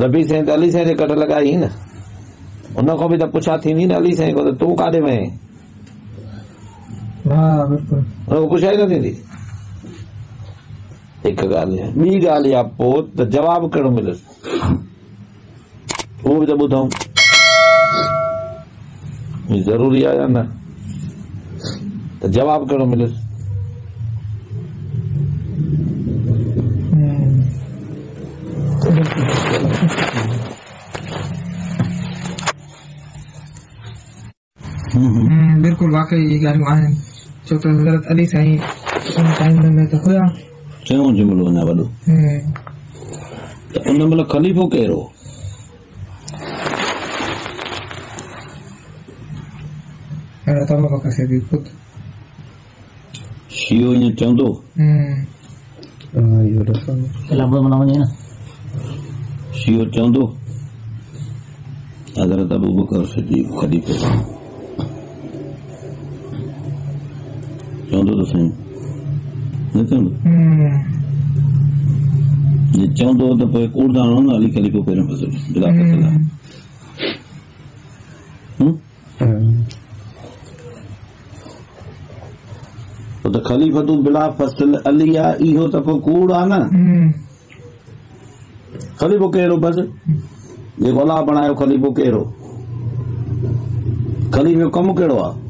नबी साईं त अली साईं जे कट लॻाई न? उन खां बि त पुछा थींदी न अली साईं खां त तूं काॾे वएँ हा। बिल्कुलु। उन खां पुछाई न थींदी हिकु ॻाल्हि ॿी ॻाल्हि इहा पोइ त जवाबु कहिड़ो मिलस उहो बि त ॿुधऊं ही ज़रूरी आहे या न? त जवाबु कहिड़ो इहे ॻाल्हियूं आहिनि छो त हज़रत अली साईं उन टाइम में त हुया चयूं जुमिलो अञा वॾो हम्म, त उन महिल ख़लीफ़ो कहिड़ो शियो ईअं चवंदो हम्म, शियो चवंदो हज़रत अबू बकर सिद्दीक़ ख़लीफ़ो। चवंदो त साईं न चवंदो जे चवंदो त पोइ कूड़दान न अली ख़लीफ़ो पहिरियों बसि बिला हम्म, पोइ त ख़लीफ़तू बिला फ़सल अली आहे इहो त पोइ कूड़ आहे न ख़लीफ़ो कहिड़ो बसि जेको अलाह बणायो ख़लीफ़ो कहिड़ो ख़लीफ़े जो कमु कहिड़ो आहे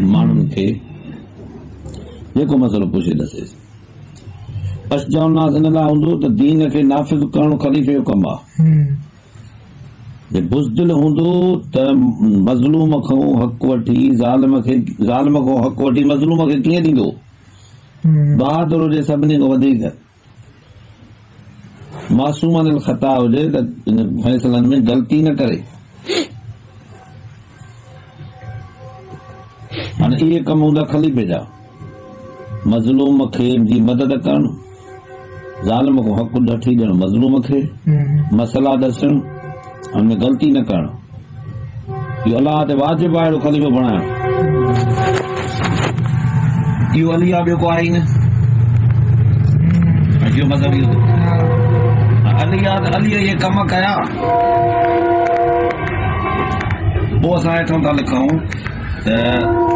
माण्हुनि खे जेको मसइलो पुछे ॾसेसि अशज उन्नास इन लाइ हूंदो त दीन खे नाफ़िज़ करणु ख़लीफ़े जो कमु। आहे जे बुज़दिल हूंदो त मज़लूम खां हक़ वठी, ज़ालिम खे ज़ालिम खां हक़ वठी, मज़लूम खे कीअं ॾींदो? बहादुर हुजे सभिनी खां वधीक। मासूम दिल ख़ता हुजे त इन फ़ैसिलनि में ग़लती न करे। हाणे इहे कम हूंदा ख़लीफ़े जा मज़लूम खे जी मदद करणु। ज़ालिम खां हक़ वठी ॾियणु मज़लूम खे। हम्म, मसला ॾसणु हुन में ग़लती न करणु। इहो अलाह ते वाजिबु आहे अहिड़ो ख़लीफ़ो बणाइणु इहो अली आहे ॿियो को आहे ई न। इहो मतिलबु इहो अली आहे त अलीअ इहे कम कया। पोइ असां हेठों था लिखूं त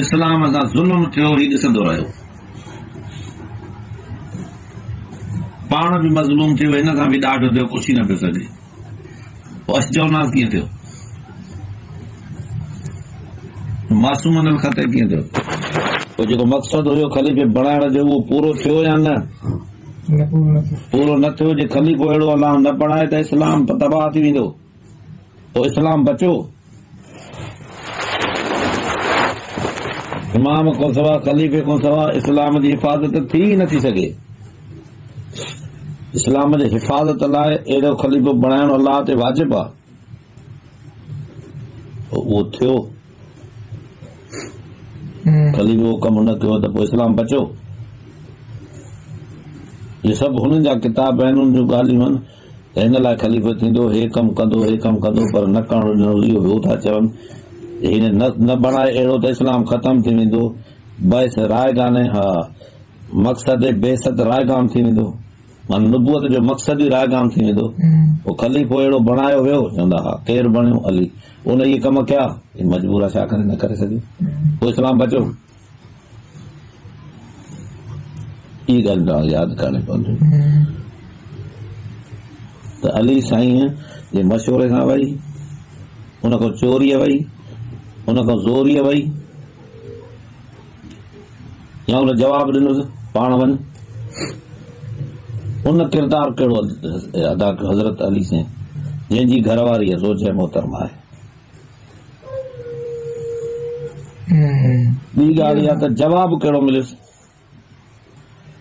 इस्लाम सां ज़ुल्म थियो ही ॾिसंदो रहियो। मज़लूम थियो, हिन सां बि ॾाढो थियो कुझु ई न पियो सघे। पोइ अशजौनास कीअं थियो? मासूम अनल ख़ते कीअं ख़लीफ़े बणाइण जो, उहो पूरो थियो या न? पूरो न थियो। ख़लीफ़ो अहिड़ो अलाह न बणाए त इस्लाम तबाह इस्लाम बचियो। इमाम खां सवाइ ख़लीफ़े खां सवाइ इस्लाम जी हिफ़ाज़त थी ई नथी सघे। इस्लाम जे हिफ़ाज़त लाइ अहिड़ो ख़लीफ़ो बणाइणो अलाह ते वाजिबु आहे उहो थियो। हम्म, ख़लीफ़ो कमु न कयो त पोइ इस्लाम बचियो। इहे सभु हुननि जा किताब आहिनि हुन जूं ॻाल्हियूं आहिनि। हिन लाइ ख़लीफ़ो थींदो हे कमु कंदो हे कमु कंदो पर न करणु ॾिनो इहो ॿियो था चवनि। हिन न न बणाए अहिड़ो त इस्लाम ख़तमु थी वेंदो। बहस राय कान्हे हा। मक़सदु बेसत रायगाम थी वेंदो। माना नुबूअत जो मक़सदु ई रायगाम थी वेंदो। हम्म, पोइ ख़लीफ़ो अहिड़ो बणायो वियो चवंदा हा केरु बणियो? अली। उन इहे कम कया। मजबूर आहे छा करे न करे सघे पोइ इस्लाम बचियो। ई ॻाल्हि तव्हां यादि करणी पवंदी। हम्म, त अली साईं जे मशवरे सां वई उन खां चोरीअ वई। उन खां ज़ोरीअ वई या उन जवाब ॾिनोसि पाण वञ। उन किरदारु कहिड़ो अदा कयो हज़रत अली साईं जंहिंजी घरवारी आहे रोज़ मोहतरमा आहे। हम्म। ॿी ॻाल्हि इहा त जवाबु कहिड़ो मिलियुसि?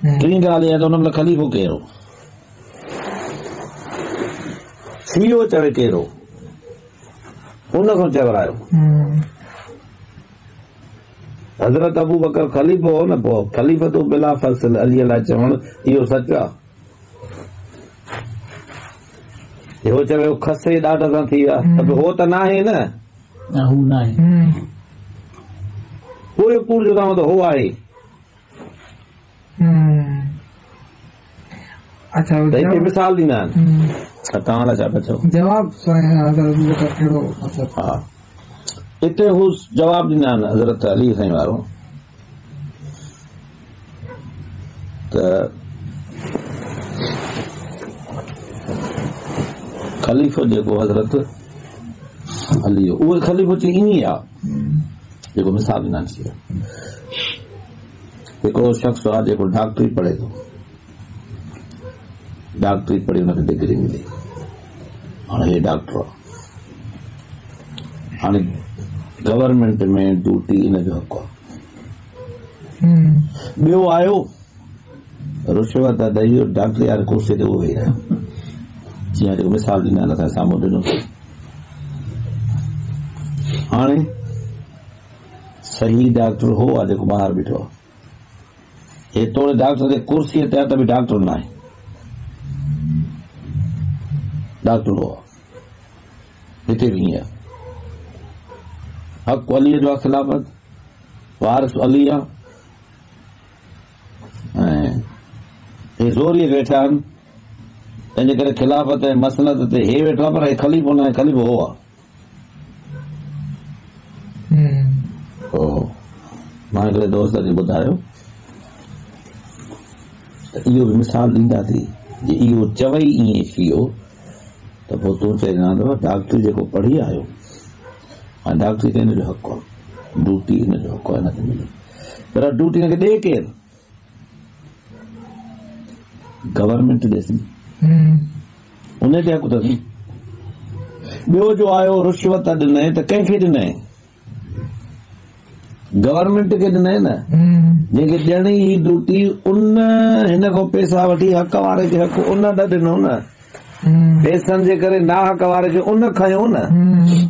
हम्म। टी ॻाल्हि इहा त हुन महिल ख़लीफ़ो कहिड़ो? सीओ चवे कहिड़ो? हुन खां चवरायो हम्म। हज़रत अबू बकर ख़लीफ़ो हो न पोइ ख़लीफ़तो बिला फ़सल अलीअ लाइ चवणु इहो सच आहे इहो चवे खसे ॾाढ सां थी विया। हो त न आहे न। न हू न आहे हम्म पूरे पूर जो तव्हां त हो आहे। हम्म। अच्छा त हिते मिसाल ॾींदा आहिनि। हम्म, त तव्हां लाइ छा पिया चओ? जवाब अबू बकर कहिड़ो हा। हिते हू जवाब आहिनि हज़रत अली साईं वारो। त ख़लीफ़ो जेको हज़रत अली हो, उहो ख़लीफ़ो चई ईअं आहे जेको मिसाल आहिनि हिकिड़ो शख़्स आहे जेको डॉक्टरी पढ़े थो। डॉक्टरी पढ़ी हुनखे डिग्री मिली। हाणे हे डॉक्टर आहे हाणे गवर्नमेंट में ड्यूटी इन जो हक़ आहे हम्म ॿियो आयो रुशवत ॾेई डॉक्टरी वारे कुर्सी ते उहो वेही रहियो जीअं जेको मिसाल ॾींदा आहिनि असां साम्हूं ॾिनो हाणे सही डॉक्टर हो आहे जेको ॿाहिरि बीठो आहे हे तोड़े डॉक्टर जे कुर्सीअ ते आहे त बि डॉक्टर न आहे डॉक्टर हो आहे हिते बि ईअं आहे हक़ अलीअ जो ख़िलाफ़त वारिस अली ऐं हे वेठा आहिनि तंहिंजे करे ख़िलाफ़त ऐं मसनत ते हे वेठा पर हे ख़लीफ़ो न आहे ख़लीफ़ो हो आहे हम्म। माँ हिकिड़े दोस्त खे ॿुधायो। त इहो बि मिसाल ॾींदासीं जे इहो चवई ईअं त पोइ तूं चवंदा अथव जेको पढ़ी आयो हिन जो हक़ आहे हिनखे मिली पर ड्यूटी हिनखे ॾे गवर्नमेंट ॾेसी हम्म उन ते हक़ अथसि ॿियो जो आयो रुश्वत ॾिनई त कंहिंखे ॾिनई गवर्नमेंट खे ॾिनई न जंहिंखे ॾियणी ही ड्यूटी उन हिन खां पैसा वठी हक़ वारे खे हक़ उन न ॾिनो न पैसनि जे करे ना हक़ वारे खे उन खयो न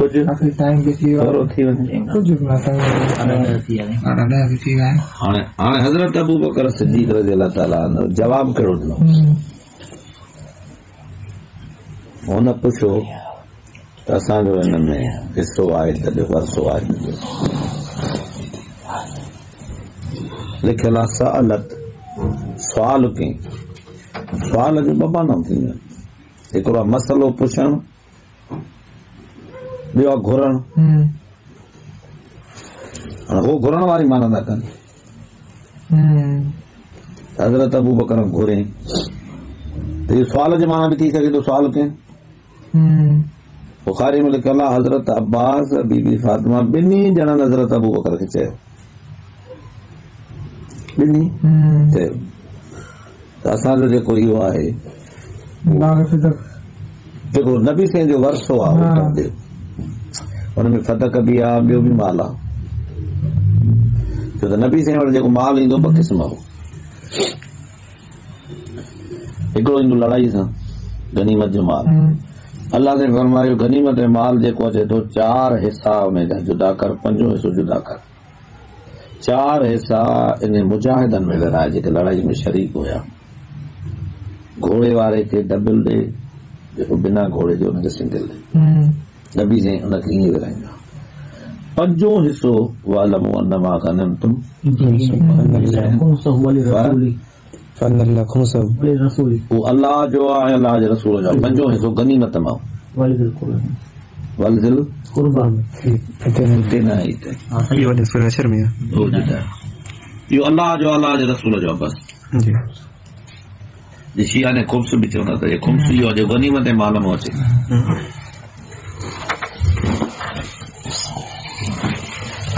कुझु काफ़ी टाइम थी वियो थोरो थी वञे कुझु बि न साईं हाणे थी आहिनि हाणे हाणे हज़रत अबू बकर सिद्दीक़ रज़ी अलाह ताला जवाबु कहिड़ो ॾिनो हम्म। हुन पुछो त असांजो हिन में हिसो आहे त ॾियो वरसो आहे त ॾियो लिखियल आहे सअलत। सुवाल कई। सुवाल जो ॿ माना थींदा। आहिनि हिकिड़ो आहे मसइलो पुछणु। हो घुरण। वारी माना था कनि हम्म। हज़रत अबू बकर घुरे त इहो सुवाल जी माना बि थी सघे थो सुवाल कयूं हम्म। बुखारी में लिखियल हज़रत अब्बास बीबी फातिमा ॿिन्ही ॼणनि हज़रत अबू बकर खे चयो ॿिन्ही चयो त असांजो जेको इहो आहे जेको नबी साईं जो वरसो आहे उहो हा। तव्हां ॾियो हुन में फतक बि आहे ॿियो बि माल छो त नबी वटि जेको माल ईंदो ॿ क़िस्म हो। हिकिड़ो ईंदो लड़ाई सां गनीमत जो माल। अलाह ने फरमायो गनीमत जो माल जेको अचे थो चार हिसा हुनजा जुदा कर पंजो हिसो जुदा कर। चार हिसा इन मुजाहिदनि में विराए जेके लड़ाई में शरीक हुया। घोड़े वारे खे डबल ॾे जेको बिना घोड़े जो हुनखे सिंगल ॾे। नबी ने उनखे ईअं विराईंदा पंजो हिसो वालमो अनमा कनम तुम उहो अलाह जो आहे अलाह जे रसूल जो पंजो हिसो गनीमत माँ वलज़िल हिते न आहे हिते इहो अलाह जो अलाह जे रसूल जो आहे जी। शिया ने खुम्स बि चवंदा त खुम्स इहो आहे जो गनीमत माल माँ अचे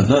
अगरि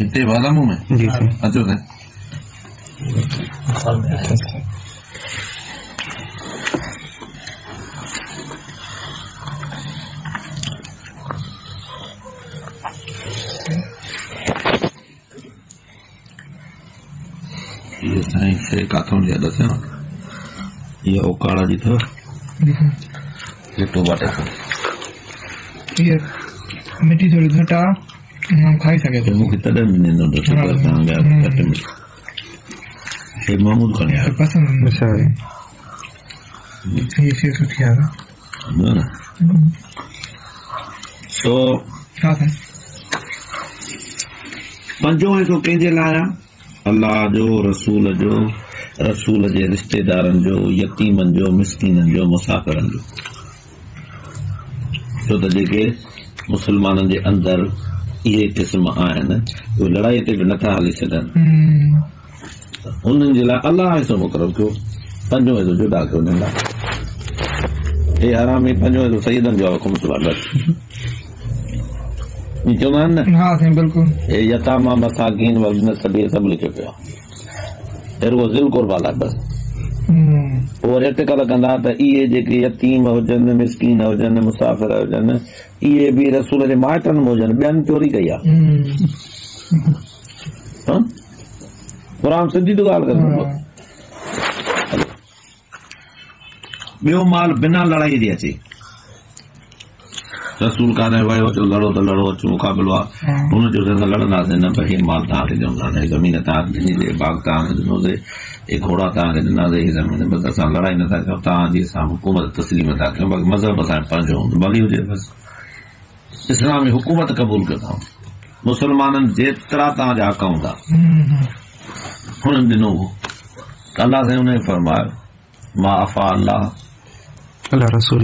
हिते वालमू में जी जी अचो साईं इहे साईं शइ काथों जी आहे ॾसां इहा ओकाड़ा जी अथव हिटो बाटे खां ये मिट्टी थोड़ी घटा हम खाई सके त। मूंखे तॾहिं बि ॾिनो त तव्हांखे घटि में। हे महमूद खणी आयो पसंद अच्छा है। ये। से सुठी आ न न। सो हाँ। सर पंजो हिसो कंहिंजे लाइ आहे अलाह जो रसूल जो रसूल जे रिश्तेदारनि जो यतीमनि जो मिसकीननि जो मुसाफ़िरनि जो। छो त जेके मुस्लमाननि जे अंदरि इहे क़िस्म आहिनि उहे लड़ाई ते बि नथा हली सघनि। उन्हनि जे लाइ अलाह हिसो मुक़ररु कयो पंजो हिसो जुदा कयो उन्हनि लाइ। हे हरामी पंजो हिसो सईदनि जो खुम्स वाला चवंदा आहिनि न हाँ सर बिल्कुल। हे यतामा मसाकीन वज़न सभु सभु लिखियो पियो आहे। हे रुगो ज़िल कुर्बाला बसि। हम्म, पोइ वरी अटकल कंदा त इहे जेके यतीम हुजनि मिसकीन हुजनि मुसाफ़िर हुजनि इहे बि रसूल जे माइटनि में हुजनि ॿियनि चोरी कई आहे हम्म, हाँ? क़ुर सिधी थो ॻाल्हि करे हाँ, ॿियो माल बिना लड़ाई जे अचे। रसूल कान्हे वियो चो लड़ो त लड़ो अचो मुक़ाबिलो आहे हाँ, हुन चयो त लड़ंदासीं न भई माल तव्हांखे ॾींदासीं हे ज़मीन तव्हांखे ॾिनीसीं बाग तव्हांखे ॾिनोसीं हे घोड़ा ॾिनासीं हे? ज़मीन बसि असां लड़ाई नथा कयूं तव्हांजी असां हुकूमत तस्लीम था कयूं बाक़ी मज़हब असांजो पंहिंजो हूंदो भली हुजे बसि। इस्लामी हुकूमत क़बूल कयो अथऊं मुस्लमाननि जेतिरा तव्हांजा हक़ हूंदा हुननि ॾिनो हो त अलाह साईं हुनखे फरमायो माँ अफ़ा अलाह अल्लाह रसूल।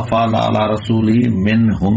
अफ़ा अलाह अला रसूली मिन हुम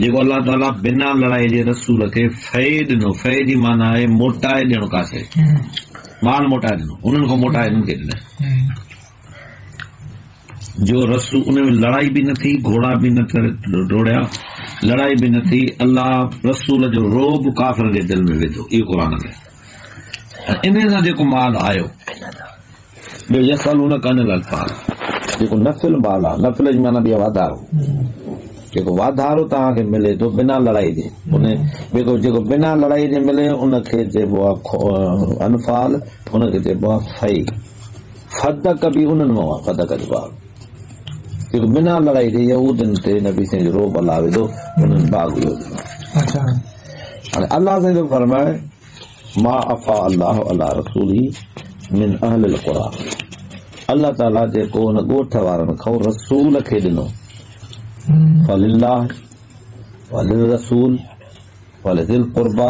जेको अलाह ताला बिना लड़ाई जे रसूल खे फै ॾिनो फै जी माना आहे मोटाए ॾियणो का शइ हम्म, माल मोटाए ॾिनो उन्हनि खां मोटाए हिननि खे ॾिनई हम्म, जो रसू उन में लड़ाई बि न थी घोड़ा बि न करे डोड़िया लड़ाई बि न थी अलाह रसूल जो रोब काफ़िर जे दिलि में विधो इहो क़ुर में। इन सां माल आयो। ॿियो यसल कान अल्फाल जेको नफ़िल माल आहे नफ़िल माना बि आहे वाधारो। जेको वाधारो तव्हांखे मिले थो बिना लड़ाई जे उन जेको बिना लड़ाई जे मिले, उनखे चइबो आहे अनफाल, उनखे चइबो आहे फई फदक बि उन्हनि आहे फदक जो बाग जेको बिना लड़ाई जे यहूदनि ते नबी साईं जो रोब अलाह विधो उन्हनि बाग इहो ॾिनो अच्छा हाणे अलाह साईं जो फरमाए माँ अफ़ा अलाह अला रसूली मिन अहल क़ुर अलाह ताला जेको हुन ॻोठ वारनि खां रसूल खे ॾिनो हम्म, फलिल्लाह वलिल रसूल वलिदिल क़ुरबा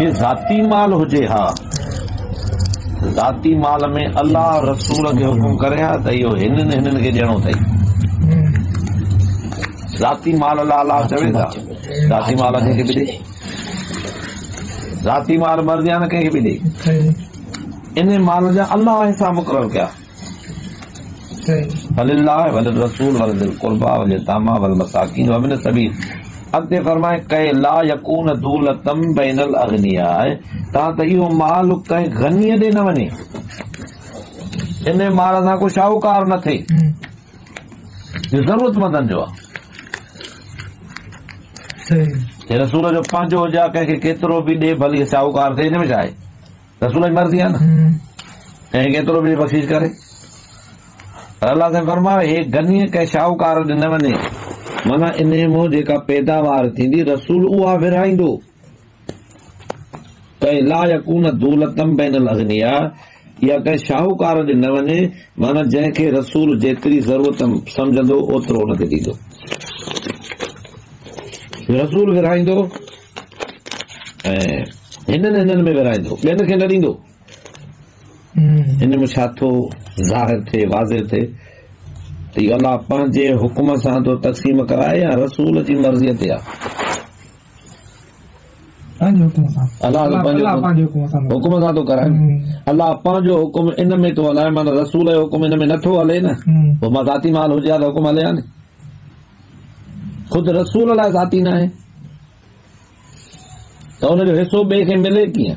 ये जाती माल हुजे हा। ज़ाती माल में अलाह रसूल खे हुकुम करे हाँ, त तो इहो हिननि हिननि खे ॾियणो अथई ज़ाती माल अलाह चवे था ज़ाती माल कंहिंखे बि ॾे ज़ाती माल मर्ज़ियान कंहिंखे बि ॾे इन माल जा अलाह हिसाब मुक़ररु कया? भले अलाह भले रसूल वल कुर्बा वल तामा वल मसाकिन वबिन सबील अॻिते फरमाए कई ला यकून दूलतम बैनल अग्निया तव्हां त इहो माल कंहिं गनीअ ॾे न वञे। इन माल सां को शाहूकार न थिए इहो ज़रूरतमंदनि जो आहे रसूल जो पंहिंजो हुजे कंहिंखे केतिरो बि ॾे भली शाहूकार थिए हिन में छा आहे? रसूल जी मर्ज़ी आहे न। कंहिं केतिरो बि बख़्शीश करे। अलाह साईं फरमायो हे गनीअ कंहिं शाहूकार ॾे न वञे। माना इन माँ जेका पैदावार थींदी रसूल उहा विरहाईंदो। कंहिं ला यकून दूलतम बैनल अग्निया या कंहिं शाहूकार ॾे न वञे माना जंहिंखे रसूल जेतिरी ज़रूरत सम्झंदो ओतिरो हुनखे ॾींदो। रसूल विरहाईंदो ऐं हिननि हिननि में विरहाईंदो ॿियनि खे न ॾींदो। हिन में छा थो ज़ाहिर थिए वाज़िर थिए त इहो अलाह पंहिंजे हुकुम सां थो तक़सीम कराए या रसूल जी मर्ज़ीअ ते आहे हुकुम सां। थो कराए। हम्म। अलाह पंहिंजो हुकुम इन में थो हलाए माना रसूल जो हुकुम इन में नथो हले न हम्म। पोइ माँ ज़ाती माल हुजे हा त हुकुम हले हा न। ख़ुदि रसूल लाइ ज़ाती न आहे। त हुनजो हिसो ॿिए खे मिले कीअं?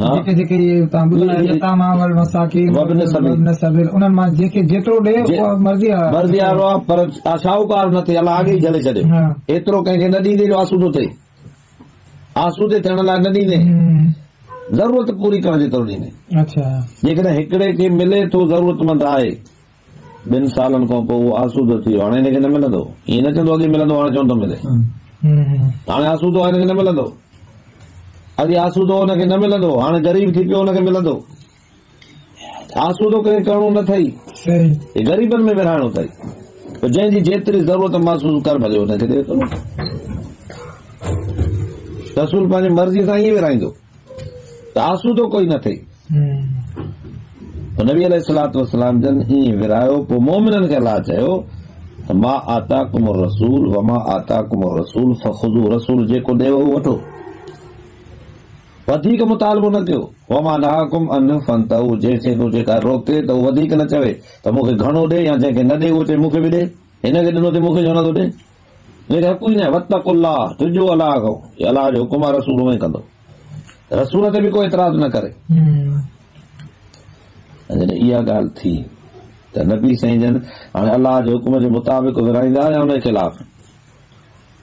जेके जेके ॿुधायो इहे- यतामा वल मसाकीन वब्न सबील। वब्न सबील, उन्हनि माँ जेके जेतिरो जे- मर्ज़ी आहे। मर्ज़ी वारो आहे पर शाहूकार न अलाह अॻे ई झले हा। एतिरो कंहिंखे न ॾींदे जो आसूदो थिए आसूदे थियण लाइ न ॾींदे। हम्म। ज़रूरत पूरी करण जेतिरो ॾींदे। अच्छा। जेकॾहिं हिकिड़े खे मिले थो ज़रूरतमंद आहे ॿिनि सालनि खां पोइ उहो आसूदो थी वियो। हाणे हिनखे न मिलंदो। ईअं न चवंदो अॻे मिलंदो हाणे चवंदो मिले। हम्म। हाणे आसूदो आहे हिनखे न मिलंदो। अॻे आसूदो हुनखे न मिलंदो। हाणे ग़रीब थी पियो हुनखे मिलंदो। आसूदो कंहिं करिणो न अथई ग़रीबनि में विरहाइणो अथई त जंहिंजी जेतिरी ज़रूरत महसूस कर भले हुनखे ॾे थो। रसूल पंहिंजी मर्ज़ी सां ईअं विरहाईंदो। त आसूदो कोई न थिए हम्म। त नबी अल वसलाम जन ईअं विरायो पोइ मोमिननि खे अलाह चयो माँ आता कुमर रसूल व माँ आता कुमर रसूल फ़ुज़ू रसूल जेको ॾियो उहो वठो। वधीक मुतालबो न कयो। वमा नहाकुम अन फंतऊ जंहिंखे तूं जेका रोके त उहो वधीक न चवे। त मूंखे घणो ॾे या जंहिंखे न ॾे, उहो चए, मूंखे बि ॾे। हिनखे ॾिनो त मूंखे छो नथो ॾे? हिनखे हक़ ई न आहे। वतकुल्ला, तुंहिंजो अलाह खां अलाह जो हुकुम रसूल ई कंदो। रसूल ते बि कोई एतिराज़ न करे। जॾहिं इहा ॻाल्हि थी। त नबी साईं जन हाणे अलाह जे हुकुम जे मुताबिक़ विराईंदा या ख़िलाफ़ जे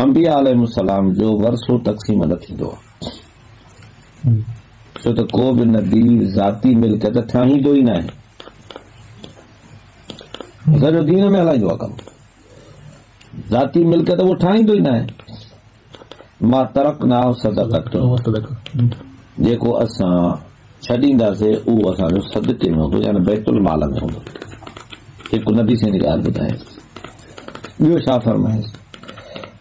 अंबिया जो वरसो तक़सीम न थींदो आहे छो त को बि नबी ज़ाती मिल्कियत ठाहींदो ई न आहे सॼो दीन में हलाईंदो आहे कमु ज़ाती मिल्कियत उहो ठाहींदो ई न आहे माँ तरक न तो जेको असां छॾींदासीं उहो असांजो सदके में हूंदो यानी बैतुल माल में हूंदो। हिकु नबी साईं जी ॻाल्हि ॿुधाए ॿियो छा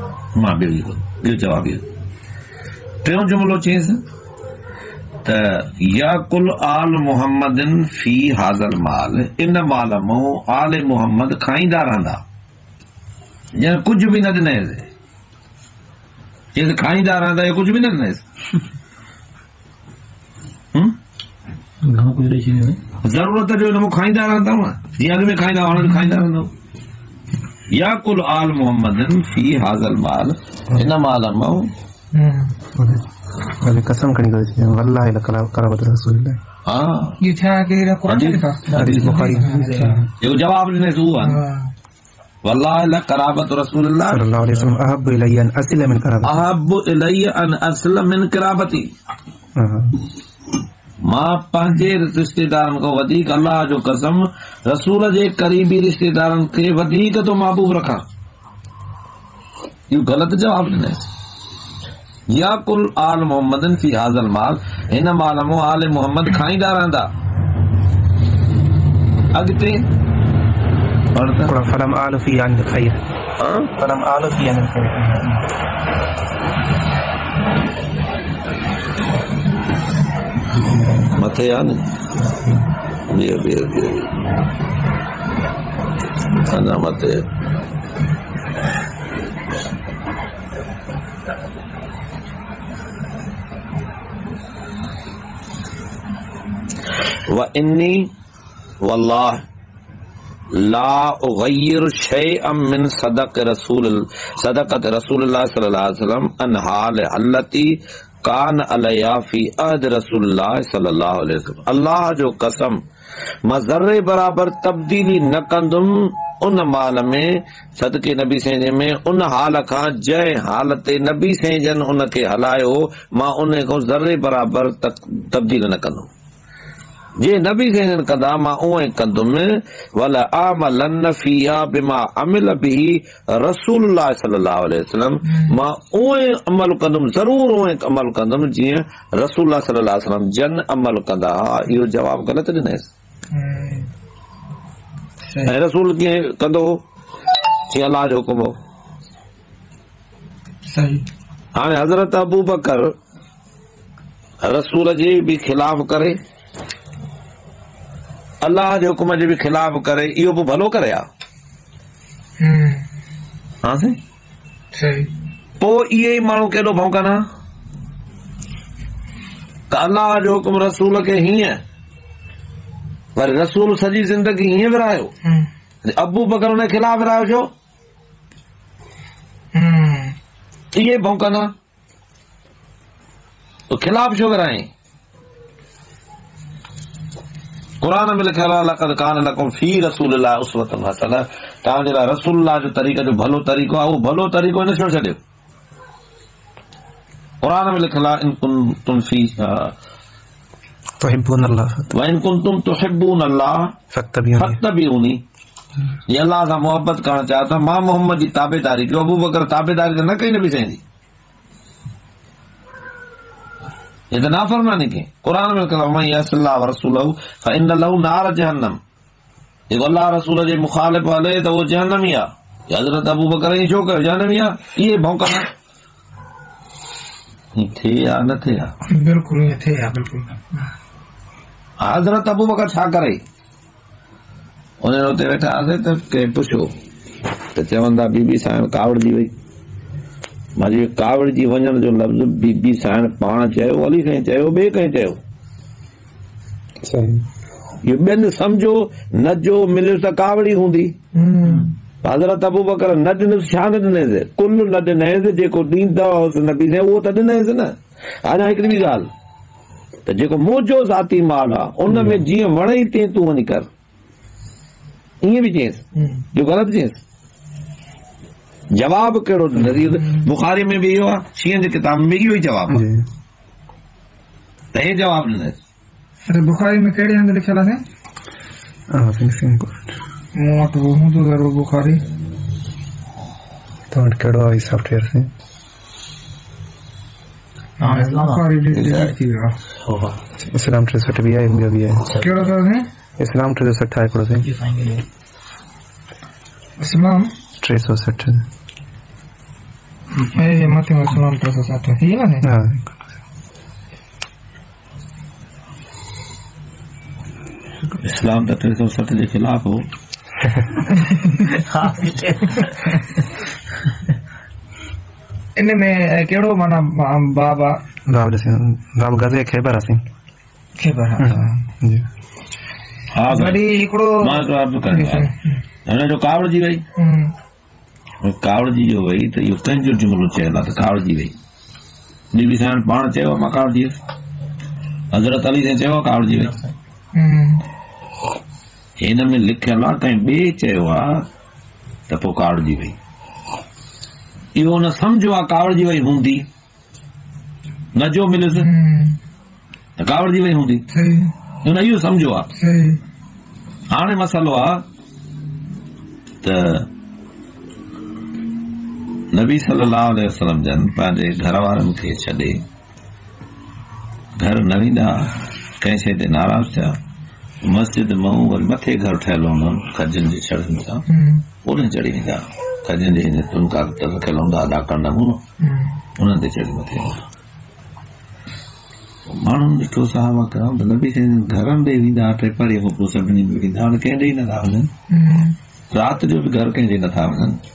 माँ ॿियो इहो ॿियो जवाबु इहो टियों जुमिलो चयईंसि त या कुल आल मुहम्मदिन फ़ी हाज़ल माल इन माल माँ आल मुहम्मद खाईंदा रहंदा ॼण कुझु बि न ॾिनईसि चयईसि खाईंदा रहंदा इहो कुझु बि न ॾिनईसि हम्म? घणो कुझु ॾेई छॾियो ज़रूरत जो नमूनो खाईंदा रहंदा न जीअं अॻु में खाईंदा हुआ, हाणे बि खाईंदा रहंदा या कुल आल मुहम्मदिन फ़ी हाज़ल माल। इन माल माँ हम्म। कसम खणी करे चई वल्लाह लकराबत रसूलिल्लाह। हा। ये छा कहिड़ा क़ुरान हदीस- शरीफ़ हदीस बुखारी। अच्छा। जेको जवाबु ॾिनेसि उहो आहे हा। वल्लाह ला कराबत रसूलुल्लाह। सल्लल्लाहु अलैहि वसल्लम अहब इलैया अन असिल मिन कराबत अहब इलैया अन असल मिन कराबती हाँ। माँ पंहिंजे रिश्तेदारनि खां वधीक अलाह जो कसम रसूल जे क़रीबी रिश्तेदारनि खे वधीक थो महबूब रखां। इहो ग़लति जवाबु ॾिनेसि या कुल आल मोहम्मदन फ़ी हाज़ल माल हिन माल माँ आल मोहम्मद खाईंदा रहंदा। अॻिते त। फलम आल फ़ी अन खैर। हाँ? फलम आल फ़ी अन खैर। मथे आहे न बीहो बीहो बीहो अञा मथे व इन्नी वल्लाह ला उगय्यिर शैअम मिन सदक रसूल सदकत रसूलुल्लाह सल्लल्लाहु अलैहि वसल्लम अन हाल अल्लती कान अलयाफी अहद वसल्लम। अल्लाह जो कसम, मजर्रे बराबर तब्दीली न कंदुम, उन माल में, सदके नबी सैज में, उन हाल खां जंहिं हाल नबी सेजन उन हलायो, माँ उन खां ज़र्रे बराबर तब्दील न कंदुमि। जे नबी सेजन कंदा माँ उहो ई कंदुमि वल आमलन फीहा बिमा अमिल बिही रसूलुल्लाह सल्लल्लाहु अलैहि वसल्लम। माँ उहो ई अमल कंदुमि ज़रूर उहो ई अमल कंदुमि जीअं रसूलुल्लाह सल्लल्लाहु अलैहि वसल्लम जन अमल कंदा। हुआ इहो जवाबु ग़लति ॾिनेसि हम्म। ऐं रसूल कीअं कंदो? हो जीअं अलाह जो हुकुम हो। हाणे हज़रत अबू बकर रसूल जे बि ख़िलाफ़ करे अलाह जे हुकुम जे बि ख़िलाफ़ करे इहो बि भलो करे हम्म। हा साईं सही। पोइ इहे ई माण्हू केॾो भौंकनि हा? त अलाह जो हुकुम रसूल खे हीअं वरी रसूल सॼी ज़िंदगी हीअं विरायो। हम्म। अबू बकर हुन ख़िलाफ़ विरायो छो? हम्म। इहे भौंकनि हा? तो ख़िलाफ़ छो विराई क़ुर में लिखियल आहे लक़द कान लकुम फ़ी रसूलिल्लाह उसवतुन हसना तव्हांजे लाइ रसूलुल्लाह जो तरीक़े जो भलो तरीक़ो आहे उहो भलो तरीक़ो हिन छो छॾियो। क़ुर में लिखियल आहे इन कुंतुम फ़ी तुहिब्बून अल्लाह व कुंतुम तुहिब्बून अल्लाह फत्तबियूनी ये अल्लाह सां मोहबत करणु चाहियो था माँ मोहम्मद जी ताबेदारी कयो अबू बकर ताबेदारी त न कई न बि सही ये तो नाफरमानी की कुरान में लिखियल आहे, "वमन यअस अल्लाह व रसूलहु फइन्न लहु नार जहन्नम जेको अल्लाह रसूल जे मुखालिफ़ हले त उहो जहन्नम ई आहे ये हज़रत अबू बकर छो कयो आहे इहे भौंकना थिए या न थिए हा? बिल्कुलु ईअं थिए हा बिल्कुलु हज़रत अबू बकर छा करे उन हुते वेठा हुआसीं त कंहिं पुछियो त चवंदा बीबी साहिब कावड़जी वई माँ चयो कावड़जी वञण जो लफ़्ज़ बीबी साहिब पाण चयो अली कंहिं चयो ॿिए कंहिं चयो। इहो ॿियनि सम्झो न जो मिलियो त कावड़ी हूंदी। हम्म। हज़रत अबू बकर न ॾिनसि छा न ॾिनसि। कुल न ॾिनसि जेको ॾींदा हुअसि नबी साईं उहो त ॾिनसि न। अञा हिकिड़ी ॿी ॻाल्हि। त जेको मुंहिंजो ज़ाती माल आहे उन में जीअं वणे तीअं तूं वञी कर। ईअं बि चयसि। हम्म। जो ग़लति चयसि। जवाब कहिड़ो त बुखारी में बि इहो आहे शींहं जी किताब में इहो ई जवाबु आहे त हे जवाबु ॾिनसि। अच्छा बुखारी में कहिड़े हंधि लिखियल आहे? हाँ सिंह सिंह को मूं वटि उहो हूंदो ज़रूरु बुखारी। तो कहिड़ो आहे सॉफ्टवेयर से? हाँ इस्लाम बुखारी डिलीट थी आहे होगा इस्लाम टिरसठ भी आहे ॿियो बि आहे कहिड़ो अथव साईं इस्लाम टिरसठ आहे हिकिड़ो साईं जी साईं के लिए इस्लाम? टे सौ सठि में इस्लाम टे सौ सठ थी वियो इस्लाम त टे सौ सठ जे ख़िलाफ़ हो इन में अ, माना ब- बाब आहे बाब गज़े ख़ैबर आहे ख़ैबर जी हा वरी हिकिड़ो माँ जवाब थो कयां हिन जो कावड़जी वई हम्म, कावड़जी जो वई त इहो कंहिंजो जुमिलो चयल आहे त कावड़जी वई बीबी साईं पाण चयो माँ कावड़जी हज़रत अली साईं चयो कावड़जी वई हम्म, हिन में लिखियल आहे कंहिं ॿिए चयो आहे त पोइ कावड़जी वई इहो न सम्झो आहे कावड़जी वई हूंदी। न जो मिलियुसि हम्म, त कावड़जी वई हूंदी। सही। हुन इहो सम्झो आहे सही। हाणे मसलो आहे त नबी सलाहु वसलम जन पंहिंजे घर वारनि खे छॾे। घर न वेंदा कंहिं शइ ते नाराज़ थिया मस्जिद माँ वरी मथे घर ठहियल हूंदा खजनि जे छड़नि सां हम्म, चढ़ी वेंदा। खजनि जे हिन तुनका रखियल हूंदा ॾाकण नमूनो हम्म, उन्हनि ते चढ़ी मथे वेंदा माण्हुनि ॾिठो साहब कराम त नबी घरनि ॾे वेंदा टे परे खां पोइ सभिनी में वेंदा हाणे कंहिं ॾे ई नथा वञनि। हम्म, राति जो बि घर कंहिंजे नथा वञनि।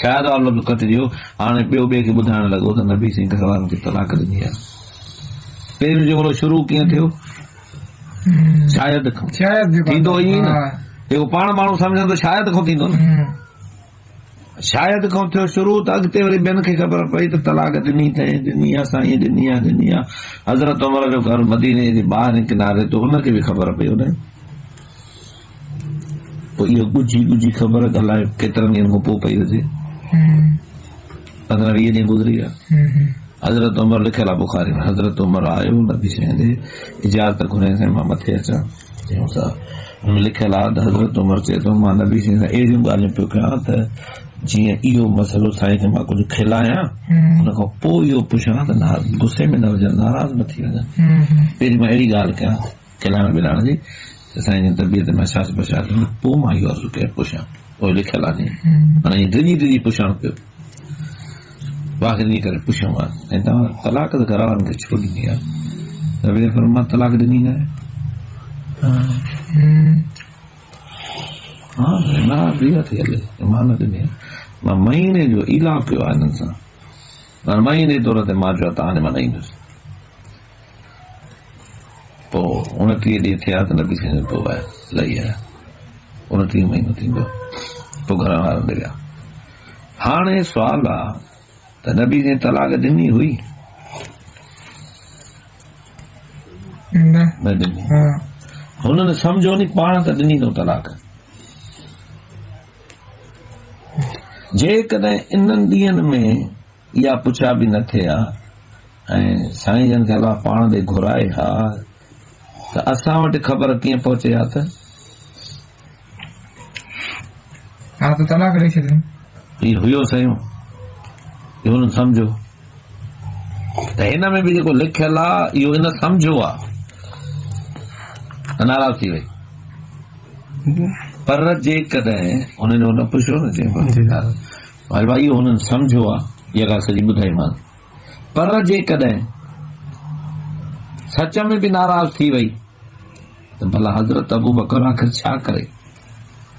शायदि लफ़्ज़ कटिजियो हाणे ॿियो ॿिए खे ॿुधाइण लॻो त नबी घर वारनि खे तलाक ॾिनी आहे पहिरियों जेको शुरू कीअं थियो शायदि खां थींदो ई न जेको पाण माण्हू सम्झनि त शायदि खां थींदो न शायदि खां थियो शुरू त अॻिते वरी ॿियनि खे ख़बर पई त तलाक ॾिनी अथई ॾिनी आहे साईं ॾिनी आहे ॾिनी आहे हज़रत उमर जो घर मदीने जे ॿाहिरि किनारे तो हुनखे बि ख़बर पई हुन पोइ इहो ॻुझी ॻुझी ख़बर अलाए केतिरनि ॾींहंनि खां पोइ पई हुजे पंद्रहं वीह ॾींहं गुज़री विया हम्म, हज़रत उमर लिखियल आहे बुखारी में। हज़रत उमर आयो नबी साईं ॾे इजाज़त घुरे साईं माँ मथे अचां चयूं सा हुन लिखियल आहे त हज़रत उमर चए थो माँ नबी साईं सां अहिड़ियूं ॻाल्हियूं पियो कयां त जीअं इहो मसइलो साईं खे माँ कुझु खिलायां हम्म, हुन खां पोइ इहो पुछां त गुस्से में न वञनि नाराज़ न थी वञनि हम्म, पहिरीं माँ अहिड़ी ॻाल्हि कयां? खिलाइण पिलाइण जी साईं जी तबियत में छा बछा पोइ माँ इहो अर्ज़ु कयां पुछां। आहे जीअं हम्म, हाणे ईअं डिॼी डिॼी पियो वाखिरी करे पुछूं आहे ऐं तव्हां तलाक त घर वारनि खे छो ॾिनी आहे त माँ तलाक ॾिनी न हम्म, हा ना बिह थी हले माँ न ॾिनी माँ महीने जो इला कयो आहे हिननि सां महीने तौर ते माँ चयो त हाणे माँ न ईंदुसि पोइ उणटीह ॾींहं थिया त नबी साईं पोइ लही आया उणटीह महीनो थींदो वारा विया हाणे सुवाल आहे त नबी साईं तलाक ॾिनी हुई? न। न ॾिनी। हा। हुननि सम्झो नी पाण त ॾिनी अथऊं तलाक। जेकॾहिं इन्हनि ॾींहंनि में इहा पुछा बि न थिए हा ऐं साईं जन खे अलाह पाण ॾे घुराए हा त असां वटि ख़बर कीअं पहुचे हा त? हा त तलाक ॾेई छॾियो इहो हुयो सयूं इहो हुननि सम्झो। त हिन में बि जेको लिखियल आहे इहो इन सम्झो आहे नाराज़ थी वई। पर जेकॾहिं हुननि हुन पुछियो न जी। भाई भाई इहो हुननि सम्झो आहे इहा ॻाल्हि सॼी ॿुधाईमान पर जेकॾहिं सच में बि नाराज़ थी वई त भला हज़रत अबू बकर आख़िर छा करे?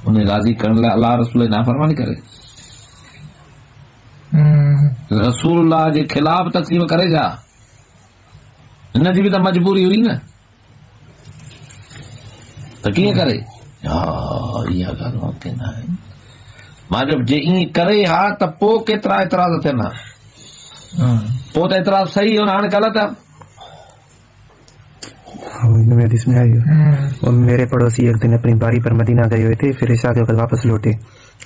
उन राज़ी करण लाइ अलाह रसूल नाफ़रमानी करे। हम्म, रसूल जे ख़िलाफ़ तक़सीम करे छा हिन जी बि त मजबूरी हुई न। त कीअं करे? हा इहा ॻाल्हि वाकई न। आहे माँ चयो जे ईअं करे हा त पोइ केतिरा एतिराज़ थियनि हा। पोइ त एतिराज़ सही हो न हाणे ग़लति आहे हाँ, तो हदीस में आई हूँ और मेरे पड़ोसी एक दिन अपनी बारी पर मदीना गए हुए थे फिर ईशा के वक्त वापस लौटे।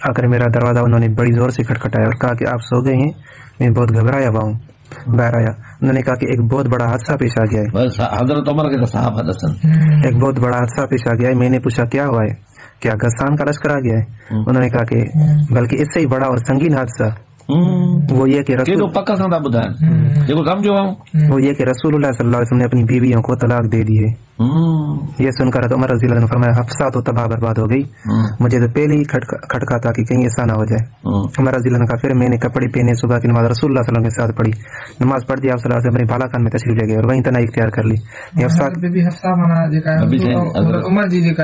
आकर मेरा दरवाज़ा उन्होंने बड़ी ज़ोर से खटखटाया और कहा कि आप सो गए हैं? मैं बहुत घबराया हुआ हूँ। बाहर आया। उन्होंने कहा कि एक बहुत बड़ा हादसा पेश आ गया है। हज़रत उमर खे साहब हम्म, एक बहुत बड़ा हादसा पेश आ गया है। मैंने पूछा क्या हुआ है? क्या गस्सान का लश्कर आ गया है? हम्म। उन्होंने कहा कि हम्म, बल्कि इससे ही बड़ा और संगीन हादसा। वो ये कि रसूल पक सां था ॿुधाइनि जेको सम्झो आऊँ वो ये कि रसूलुल्लाह सल्लल्लाहु अलैहि वसल्लम ने अपनी बीवियों को तलाक दे दी है हम्म, ये सुनकर हज़रत उमर रज़ी अल्लाह ने फरमाया हफ्सा तो तबाह बर्बाद हो गई मुझे तो पहले ही खटका खटका था कि कहीं ऐसा ना हो जाए उमर रज़ी अल्लाह ने कहा फिर मैंने कपड़े पहने सुबह की नमाज़ रसूलुल्लाह सल्लल्लाहु अलैहि वसल्लम के साथ पढ़ी नमाज़ पढ़ दी आप सल्लल्लाहु अलैहि वसल्लम बालाखान में तशरीफ़ ले गए और वहीं तना इख्तियार कर ली ये हफ्सा बीबी हफ्सा माना जेका उमर जी जेका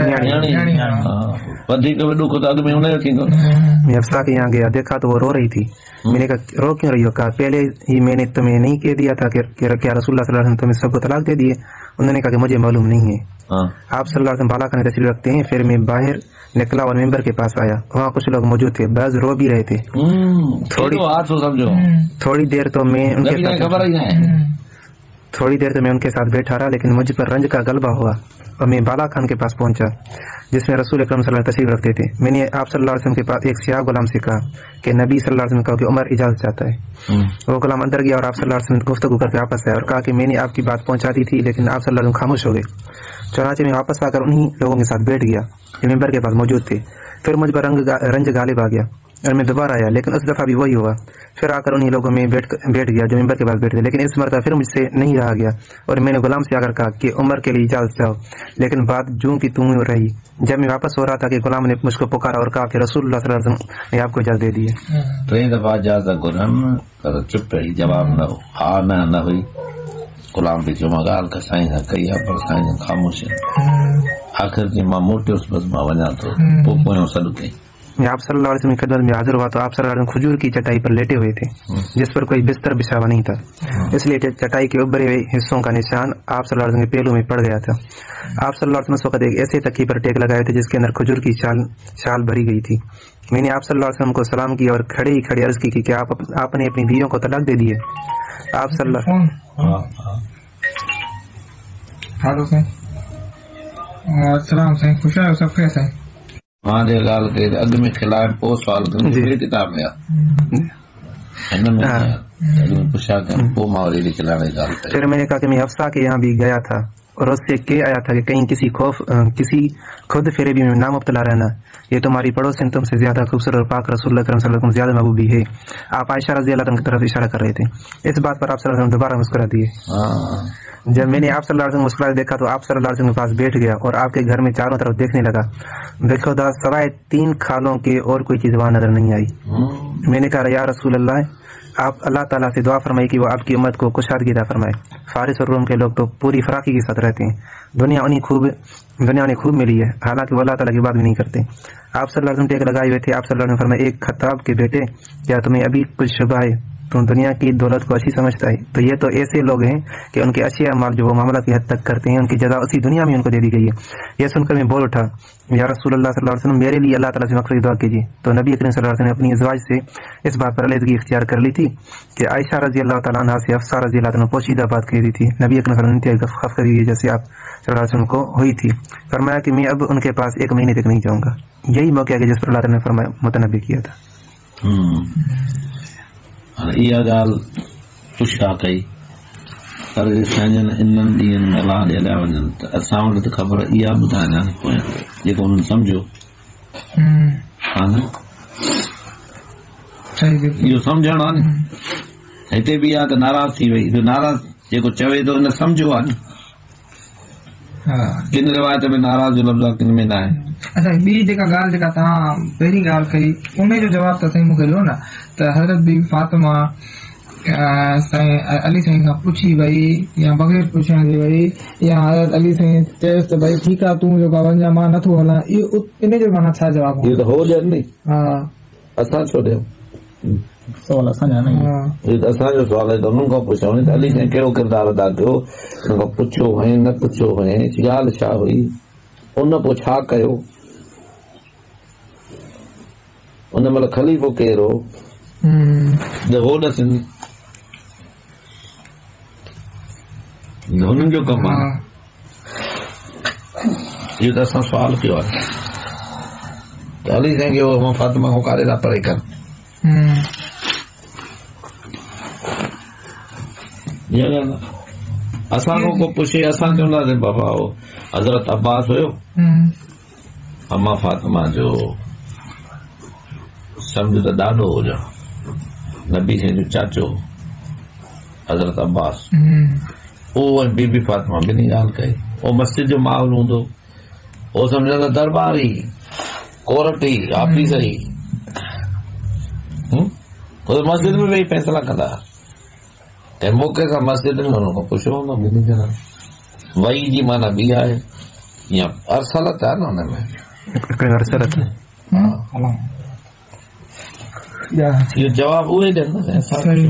वधीक त में अफसा के यहाँ गया देखा तो वो रो रही थी मैंने कहा रो क्यों रही हो? कहा पहले ही मैंने तुम्हें नहीं कह दिया था कि क्या रसूल सल्लल्लाहु तुम्हें सबको तलाक दे दिए। उन्होंने कहा कि मुझे मालूम नहीं है। हाँ, आप सल्लल्लाहु बाला खाने तस्वीर रखते हैं फिर मैं बाहर निकला और मेंबर के पास आया। वहाँ कुछ लोग मौजूद थे बस रो भी रहे थे। हम्म, थोड़ी- तो समझो। हम्म, थोड़ी देर तो मैं उनके ख़बर हम्म, थोड़ी देर तो मैं उनके साथ बैठा रहा लेकिन मुझ पर रंज का गलबा हुआ और मैं बाला खान के पास पहुँचा जिसमें रसूल अकरम सल्लल्लाहु अलैहि तशरीफ़ रखते थे। मैंने आप अलैहि के पास एक सियाह गुलाम से कहा कि नबी वसल्लम कहा कि उमर इजाज़त चाहता है। हम्म, वो गुलाम अंदर गया और आप वसल्लम गुफ्तगू करके वापस आया और कहा कि मैंने आपकी बात पहुँचा दी थी लेकिन आप वसल्लम खामोश हो गए। चौराचे में वापस आकर उन्हीं लोगों के साथ बैठ गया जो मेंबर के पास मौजूद थे। फिर मुझ पर रंग रंज गालिब आ गया। और मैं दोबारा आया लेकिन उस दफ़ा भी वही हुआ। फिर आकर उन्हीं लोगों में बैठ बैठ गया जो मेंबर के पास बैठे थे। लेकिन इस मरतबा फिर मुझसे नहीं रहा गया। और मैंने गुलाम से आकर कहा कि उमर के लिए इजाज़त चाहो। लेकिन बात जूं की तू रही। जब मैं वापस हो रहा था कि गुलाम ने मुझको पुकारा और कहा कि वसल्लम ने आपको इजाज़त दे दी है। दफ़ा इजाज़त घुरनि चुप रही। जवाब न हो हा न न हुई गुलाम खे चयो माँ ॻाल्हि त साईं सां कई आहे पर साईं ख़ामोश। आहिनि हम्म, आख़िर जी माँ मोटियुसि बसि माँ वञा थो। पोइ पोयों सॾु कई मैं आप सल्लल्लाहु अलैहि वसल्लम की खिदमत में हाजिर हुआ तो आप सल्लल्लाहु अलैहि वसल्लम खजूर की चटाई पर लेटे हुए थे जिस पर कोई बिस्तर बिछावा नहीं था। इसलिए चटाई के उभरे हुए हिस्सों का निशान आप सल्लल्लाहु अलैहि वसल्लम के पहलू में पड़ गया था। आप सल्लल्लाहु अलैहि वसल्लम उस वक्त एक ऐसे तकिए पर टेक लगाए थे जिसके अंदर खजूर की शाल शाल भरी गई थी। मैंने आप सल्लल्लाहु अलैहि वसल्लम को सलाम किया और खड़े ही खड़े अर्ज़ की कि क्या आप आपने अपनी बीवियों को तलाक दे दी है? आप सल्लल्लाहु फ़ोन। हा हा। हेलो माँ जे ॻाल्हि कई त अॻु में खिलाइण पोइ सुवाल कनि। किताब में आहे हिन में हा। पो पुछा कनि पोइ माँ वरी खिलाइण जी ॻाल्हि कई फिर मैंने कहा कि मैं अफसा के यहाँ भी गया था। और उससे के आया था कि कहीं किसी खौफ किसी खुद फेरेबी में ना मुब्तला रहना। ये तुम्हारी पड़ोसन तुमसे ज़्यादा खूबसूरत और पाक रसूल अकरम सल्लल्लाहु अलैहि वसल्लम ज़्यादा महबूबी है। आप आयशा रज़ी अल्लाह की तरफ़ इशारा कर रहे थे। इस बात पर आप सल्लल्लाहु अलैहि वसल्लम दोबारा मुस्कुरा दिए। हाँ। जब मैंने आप सल्लल्लाहु अलैहि वसल्लम मुस्कुरा देखा तो आप सल्लल्लाहु अलैहि वसल्लम के पास बैठ गया और आपके घर में चारों तरफ़ देखने लगा। बेखुदा सवाए तीन खालों के और कोई चीज़ वहाँ नज़र नहीं आई। हम्म, मैंने कहा या रसूल अल्लाह आप अल्लाह ताला से दुआ फरमाई कि वो आपकी उम्मत को कुशादगी दा फरमाए। फारिस और रोम के लोग तो पूरी फराकी के साथ रहते हैं। दुनिया उन्हें खूब, दुनिया उन्हें खूब मिली है। हालाँकि वो अल्लाह ताला की बात भी नहीं करते। आप सल्लल्लाहु अलैहि वसल्लम टेक लगाए हुए थे। आप सल्लल्लाहु अलैहि वसल्लम ने फरमाया एक खत्ताब के बेटे, क्या तुम्हें अभी कुछ शुभ है? तुम दुनिया की दौलत को अच्छी समझता है। तो ये तो ऐसे लोग हैं कि उनके अच्छे अमाल जो वो मामला की हद तक करते हैं, उनकी जगह उसी दुनिया में उनको दे दी गई है। यह सुनकर मैं बोल उठा। या रसूल अल्लाह सल्लल्लाहु अलैहि वसल्लम, मेरे लिए अल्लाह ताला से मकसद दुआ कीजिए। तो नबी करीम सल्लल्लाहु अलैहि वसल्लम ने अपनी इजवाज से इस बात पर अलहदगी इख्तियार कर ली थी कि आयशा रज़ी अल्लाह ताला से, अफसा रज़ी अल्लाह पोशीदा बात कह दी थी। नबी अकरम ने जैसे आप सल्लल्लाहु अलैहि वसल्लम को हुई थी। फरमाया कि मैं अब उनके पास एक महीने तक नहीं जाऊँगा। यही मौका है जिस पर अल्लाह ने फरमाया मुतनबी किया था। हम्म। हाणे इहा ॻाल्हि कई। पर साईंजन इन्हनि ॾींहंनि में अलाह ॾे वञनि त असां वटि त ख़बर इहा ॿुधाइनि हाणे पोयां जेको हुननि सम्झो। हम्म, न? इहो सम्झणो आहे न। हिते बि आहे त नाराज़ थी वई। जो नाराज़ जेको चवे थो हिन सम्झो आहे न। किन रिवायत में नाराज़ जो लफ़्ज़ आहे किन में न आहे। अच्छा ॿी जेका ॻाल्हि जेका तव्हां पहिरीं ॻाल्हि कई उन जो जवाबु त साईं मूंखे ॾियो न। त हज़रत बी फातिमा साईं अली साईं खां पुछी वई या बग़ैर पुछण जे वई या हज़रत अली साईं चयसि त भई ठीकु आहे तूं जेका वञा माँ नथो हलां. इहो इन जो माना छा जवाबु इहो त हो ॾियनि नी हा। असां छो ॾियूं? सवाल असांजा न हा। इहो त असांजो सुवाल आहे त हुननि खां पुछूं त अली साईं कहिड़ो किरदारु अदा कयो? हुन खां पुछियो हुई न पुछियो हुई ॻाल्हि छा हुई? उन पोइ छा कयो? उन महिल ख़लीफ़ो केरु हो त हो ॾसनि हुननि जो कमु आहे हाँ इहो त असां सुवाल कयो आहे त अली साईं उहो फातिमा खां कारे। था परे कनि। असां खां को पुछे असां चवंदासीं बाबा हो हज़रत अब्बास हम्म अम्मा फातिमा जो सम्झ त ॾाढो हुजो नबी साईं जो चाचो हज़रत अब्बास। हम्म। ऐं बीबी फातिमा ॿिन्ही ॻाल्हि कई उहो मस्जिद जो माहौल हूंदो उहो सम्झंदा दरबारी कोरटी ऑफ़िस ई हम्म? उहो त मस्जिद में वेही फैसला कंदा ऐं मौक़े सां मस्जिद में हुन खां पुछियो हूंदो ॿिन्ही ॼणा वई जी माना ॿी आहे या अरसलत आहे न हुनमें हिकिड़े अरसरत हम्म हलो या इहो जवाबु उहे सही।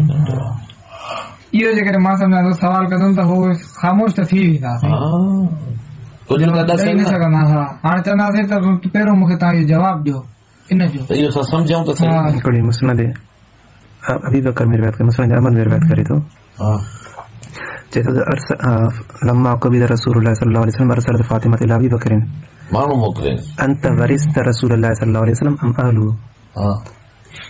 इहो जेकॾहिं माँ सम्झां थो सवाल कंदुमि त हू ख़ामोश त थी वेंदा त ॾेई न सघंदा हा हाणे चवंदासीं त पहिरियों मूंखे तव्हां इहो जवाबु ॾियो इन जो इहो असां सम्झूं त हिकिड़ी मुस्नद अबी बकर में रिवायत करे मुस्नद अहमद में रिवायत करे थो हा। चए थो त अरस अ, लम्मा कबीर रसूलुल्लाह सल्लल्लाहु अलैहि वसल्लम अरसलत फातिमा इला अबी बकरिन। माण्हू मोकिले अंत वरिस्त रसूलुल्लाह सल्लल्लाहु अलैहि वसल्लम अम अहलु हा।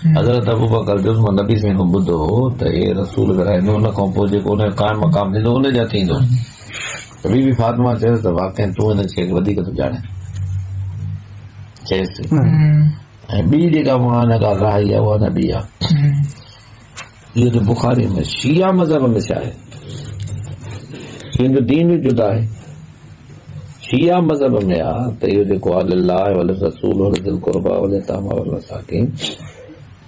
हज़रत अबू बकर जो नबी खां ॿुधो हो त हे रसूल कराईंदो हुन खां पोइ जेको हुन काइम मक़ाम थींदो हुन जा थींदो त बीबी फातिमा चयसि त वाकई तूं हिन शइ खे वधीक थो ॼाणे चयसि हम्म। ऐं ॿी जेका माँ हिन ॻाल्हि राही आहे उहा न ॿी आहे हम्म। इहो त बुखारी में शिया मज़हब में छा आहे दीन बि जुदा आहे शिया मज़हब में आहे त इहो जेको आहे रसूल वल दिल कुरबा वल तामा वल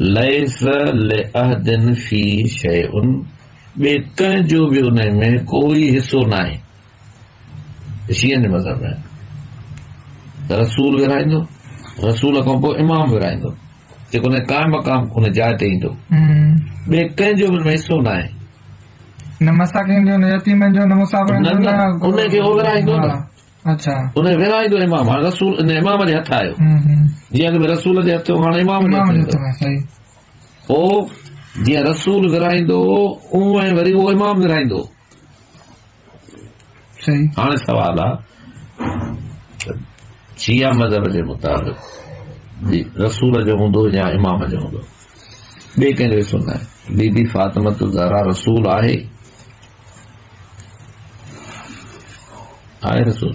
लैस लिअहदिन फ़ी शैउन ॿिए कंहिंजो बि उन में कोई हिसो न आहे शियनि जे मज़हब में त रसूल विराईंदो रसूल खां पोइ इमाम विराईंदो जेको उन क़ाइम मक़ाम उन जाइ ते ईंदो ॿिए कंहिंजो बि उन में हिसो न आहे न मसाकिन जो न यतीमनि जो न मुसाफ़िरनि जो न, न, उनखे उहो विराईंदो न। अच्छा। उन विराईंदो इमाम हाणे रसूल इन इमाम जे हथ आयो जीअं रसूल जे हथ हो, हाणे इमाम जे हथ जो। तो पोइ जीअं रसूल विराईंदो उहो वरी उहो इमाम विराईंदो सही। हाणे सवाल आहे शिया मज़हब जे मुताबिक़ जी रसूल जो हूंदो या इमाम जो हूंदो। ॿिए कंहिंजो हिसो न आहे बीबी फातिमत ज़हरा रसूल आहे। आहे रसूल?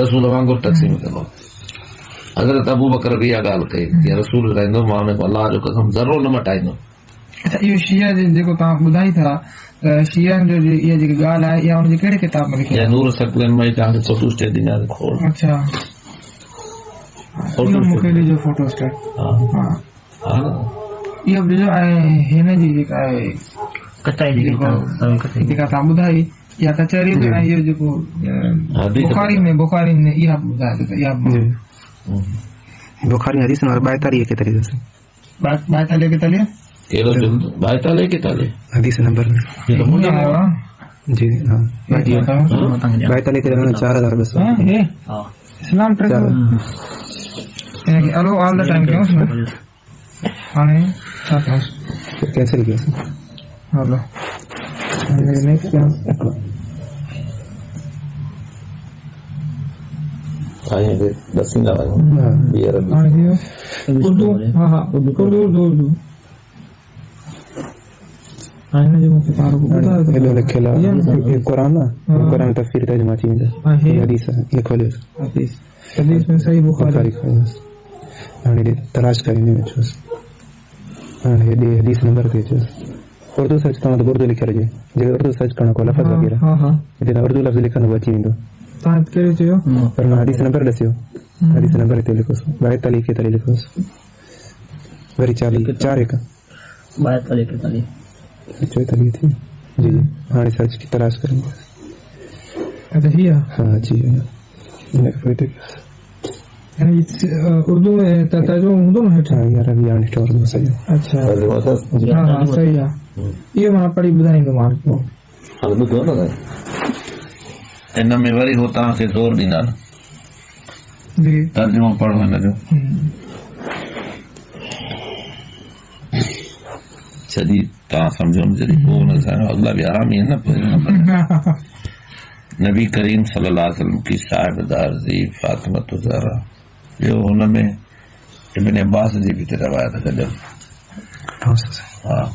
रसूल वांगुरु तक़सीम कंदो हज़रत अबू बकर बि इहा ॻाल्हि कई जीअं रसूल रहंदो माँ हुनखे अलाह जो कसम ज़रो न मटाईंदो अच्छा इहो शिया जे जेको तव्हां ॿुधाई था त शियनि जो इहा जेकी ॻाल्हि आहे इहा हुनजे कहिड़े किताब में लिखी? या नूर सकलनि में तव्हांखे फ़ोटो स्टेट ॾींदासीं खोड़ अच्छा। फ़ोटो मूंखे स्टेट। ॾिजो फ़ोटो स्टेट। हा। इहो ॾिजो ऐं हिन जी जेका आहे जेका तव्हां ॿुधाई या जेको हा, अ, बि त- बुखारी में बुखारी में इहा ॿुधाए त इहा जी हम्म। बुखारी हदीस नंबर बाईतालीह के तरीके से जुल्द भाई ताले के ताले हदीस नंबर में ये जी हाँ बाक़ी बताओ matang jam. भाई तले के रहना चार हज़ार बस हाँ ये Oh. इस्लाम यानी कि अलो ऑल द टाइम क्यों उसमें हाने साथ में कैंसिल किया हेलो नेक्स्ट क्या आए बसी ना आए हाँ बियर हाँ जी उर्दू हाँ हाँ उर्दू उर्दू उर्दू उर्दू हाँ जो मुझे पारो को बता ये दो लोग ये कुरान ना हाँ। कुरान तफसीर तर्जुमा चीज़ है हाँ ये है हदीस ये खोले हदीस हदीस में सही बुखारी बुखारी खोले हाँ तलाश करेंगे मैं चूस हाँ ये ये हदीस नंबर के चूस उर्दू सर्च तो उर्दू लिखा रहे जगह उर्दू सर्च करना को लफज हाँ वगैरह हाँ हाँ इतना उर्दू लफ्ज लिखा ना बची नहीं तो तव्हां कहिड़ो चयो पर मैं हदीस नंबर दसियो हदीस नंबर हिते लिखोसि ॿाए तालीह के तारीख़ लिखोसि वरी चालीह चार हिकु Bayat tadi ke tadi. चोएतालीह थी जी जी हाणे सर्च की तलाश करेंगे अच्छा हीअ हाँ जी हिते यानी अ, उर्दू में त- तर्जुमो न हाँ यार अभी में सही अच्छा हा हा सही आहे इहो माँ पढ़ी ॿुधाईंदो माँ पोइ ॿुधो न हिन में वरी हो तव्हांखे ज़ोर ॾींदा न। जी। तर्जुमो पढ़ो हिन जो। जॾहिं तव्हां सम्झो न जॾहिं पोइ हुन सां अॻिला बि आराम ई न नबी करीम सल्लल्लाहु अलैहि वसल्लम की साहिबदार जी फातिमत ज़हरा ॿियो हुन में इब्न अब्बास जी बि त रवायत गॾु हाँ, सही। हाँ।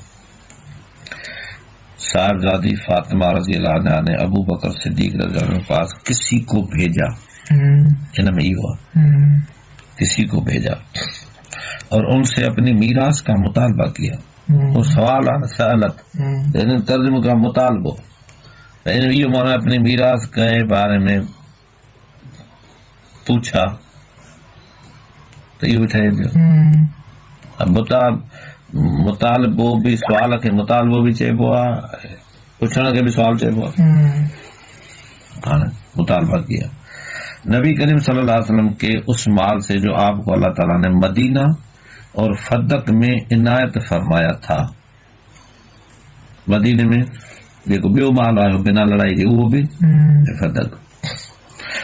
साहिबजादी फातिमा रज़ी अन्हा ने अबू बकर सिद्दीक रज़ी के पास किसी को भेजा। इन में इहो आहे हम्म, किसी को भेजा। और उनसे अपनी मीरास का मुतालबा किया। हम्म, वो सवाल हम्म, यानी तर्जुम का मुतालबो। यानी इहो माना अपनी मीरास के बारे में पूछा। तो ठहे पियो हम्म, अब मुता मुतालबो भी सुवाल खे मुतालबो भी चइबो आहे पुछण खे भी सवाल चइबो आहे हम्म, हाणे मुतालबा किया। नबी करीम सल्लल्लाहु अलैहि वसल्लम के उस माल से जो आपको अल्लाह ताला ने मदीना और फदक में इनायत फरमाया था। मदीने में जेको ॿियो माल आयो बिना लड़ाई के उहो भी हम्म, फदक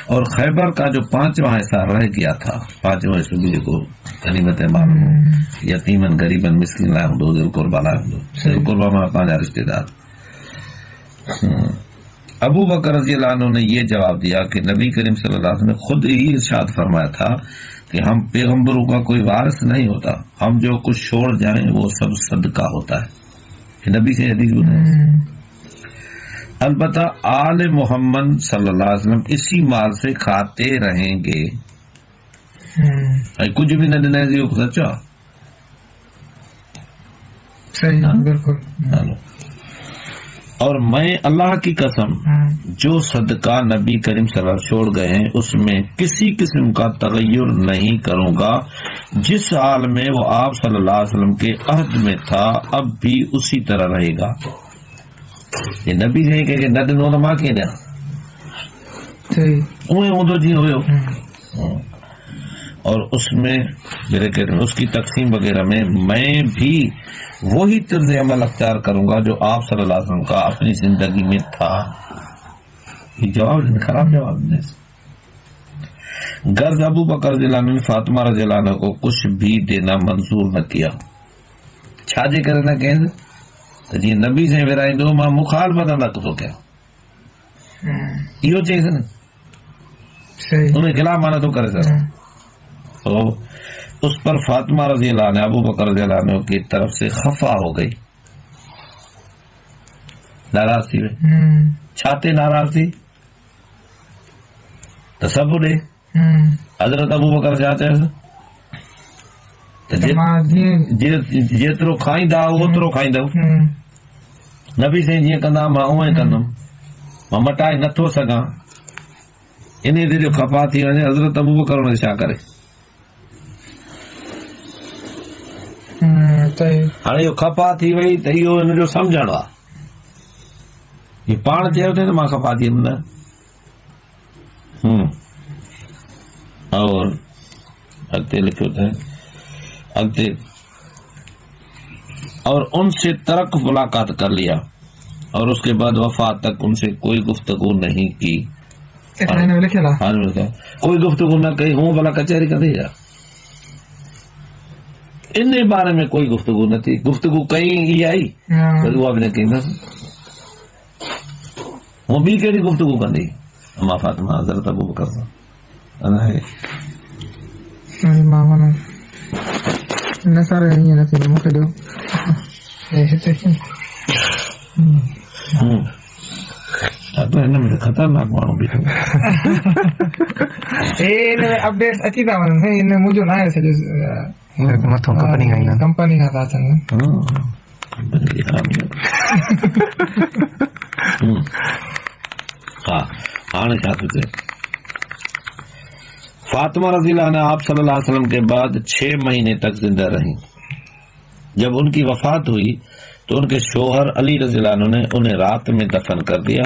और खैबर का जो पांचवा हिस्सा रह गया था पांचवा हिस्सो भी जेको गनीमत माल हम्म, यतीमन गरीबन मिस्किन लाइ हूंदो दिल कुर्बा लाइ हूंदो दिल कुर्बा माँ पंहिंजा रिश्तेदार। हम्म। अबू बकर रज़ी ने ये जवाब दिया कि नबी करीम सल्लल्लाहु अलैहि वसल्लम ने खुद ही इरशाद फरमाया था कि हम पैगम्बरों का कोई वारिस नहीं होता हम जो कुछ छोड़ जाए वो सब सदका होता है। नबी से हदीस ॿुधाई अलबत्ता आल मोहम्मद सल्लल्लाहु अलैहि वसल्लम इसी माल से खाते रहेंगे। हम्म, कुछ भी न इहो सचो सही हाँ। बिल्कुल। और मैं अल्लाह की कसम हम्म, जो सदका नबी करीम वसल्लम छोड़ गए हैं उसमें किसी किस्म का तगय्युर नहीं करूँगा। जिस हाल में वो आप सल्लल्लाहु अलैहि वसल्लम के अहद में था अब भी उसी तरह रहेगा। ये नबी ने कहे कि न ॾिनो त माँ कीअं ॾियाँ उहे हूंदो जीअं हुयो हम्म, और उसमें ब्रैकेट में उसकी तकसीम वगैरह में मैं भी वही तर्ज अमल अख्तियार करूँगा जो आप सल्लल्लाहु अलैहि वसल्लम का अपनी ज़िंदगी में था। ये जवाब खराब जवाब से। गर्ज अबू बकर जिलानी ने फातिमा रजीलाना को कुछ भी देना मंजूर न किया। छाजे करे न कहें त जीअं नबी से विराईंदो माँ मुखालफ़त न थो कयां? इहो चईसि न। उन खिलाफ़ माँ नथो करे सघां तो उस पर फातिमा रज़ी अल्लाह ने अबू बकर रज़ी की तरफ़ से खफा हो गई। नाराज़ थी वई हम्म, छाते नाराज़ थी। त सभु ॾे हज़रत अबू बकर छा चयसि त त जेतिरो खाईंदा ओतिरो खाईंदव हम्म, नबी साईं जीअं कंदा माँ कंदुमि माँ मटाए नथो सघां। इन ते जो खपा थी वञे हज़रत अबू बकर हुनखे छा करे। हम्म, सही हाणे इहो खपा थी वई त इहो हिन जो सम्झणो आहे हीउ पाण चयो अथई माँ खपा थी न हम्म। और अॻिते लिखियो अॻिते और उनसे तरक मुलाकात कर लिया और उसके बाद वफात तक उनसे कोई गुफ्तगु नहीं की। आहे कोई गुफ्तगु न कही हूँ भला कचहरी कर छा इन बारे में कोई गुफ्तगु न थी। गुफ्तगु कई ई आई। हा, वरी उहा बि न। कंदसि हूअ ॿी कहिड़ी गुफ्तगु कंदी अमा फातिमा हज़रत अबू बकर। सां अलाए वरी माँ माना न सर ईअं न थींदो मूंखे ॾियो हे हम्म। हम्म। त त ख़तरनाक माण्हू हे हाँ, है। हम्म। हाँ हाणे छा थो फातिमा रज़ी ने आप सल्लल्लाहु अलैहि वसल्लम के बाद छह महीने तक ज़िंदा रही जब उनकी वफात हुई तो उनके शोहर अली रज़ी ने उन्हें रात में दफन कर दिया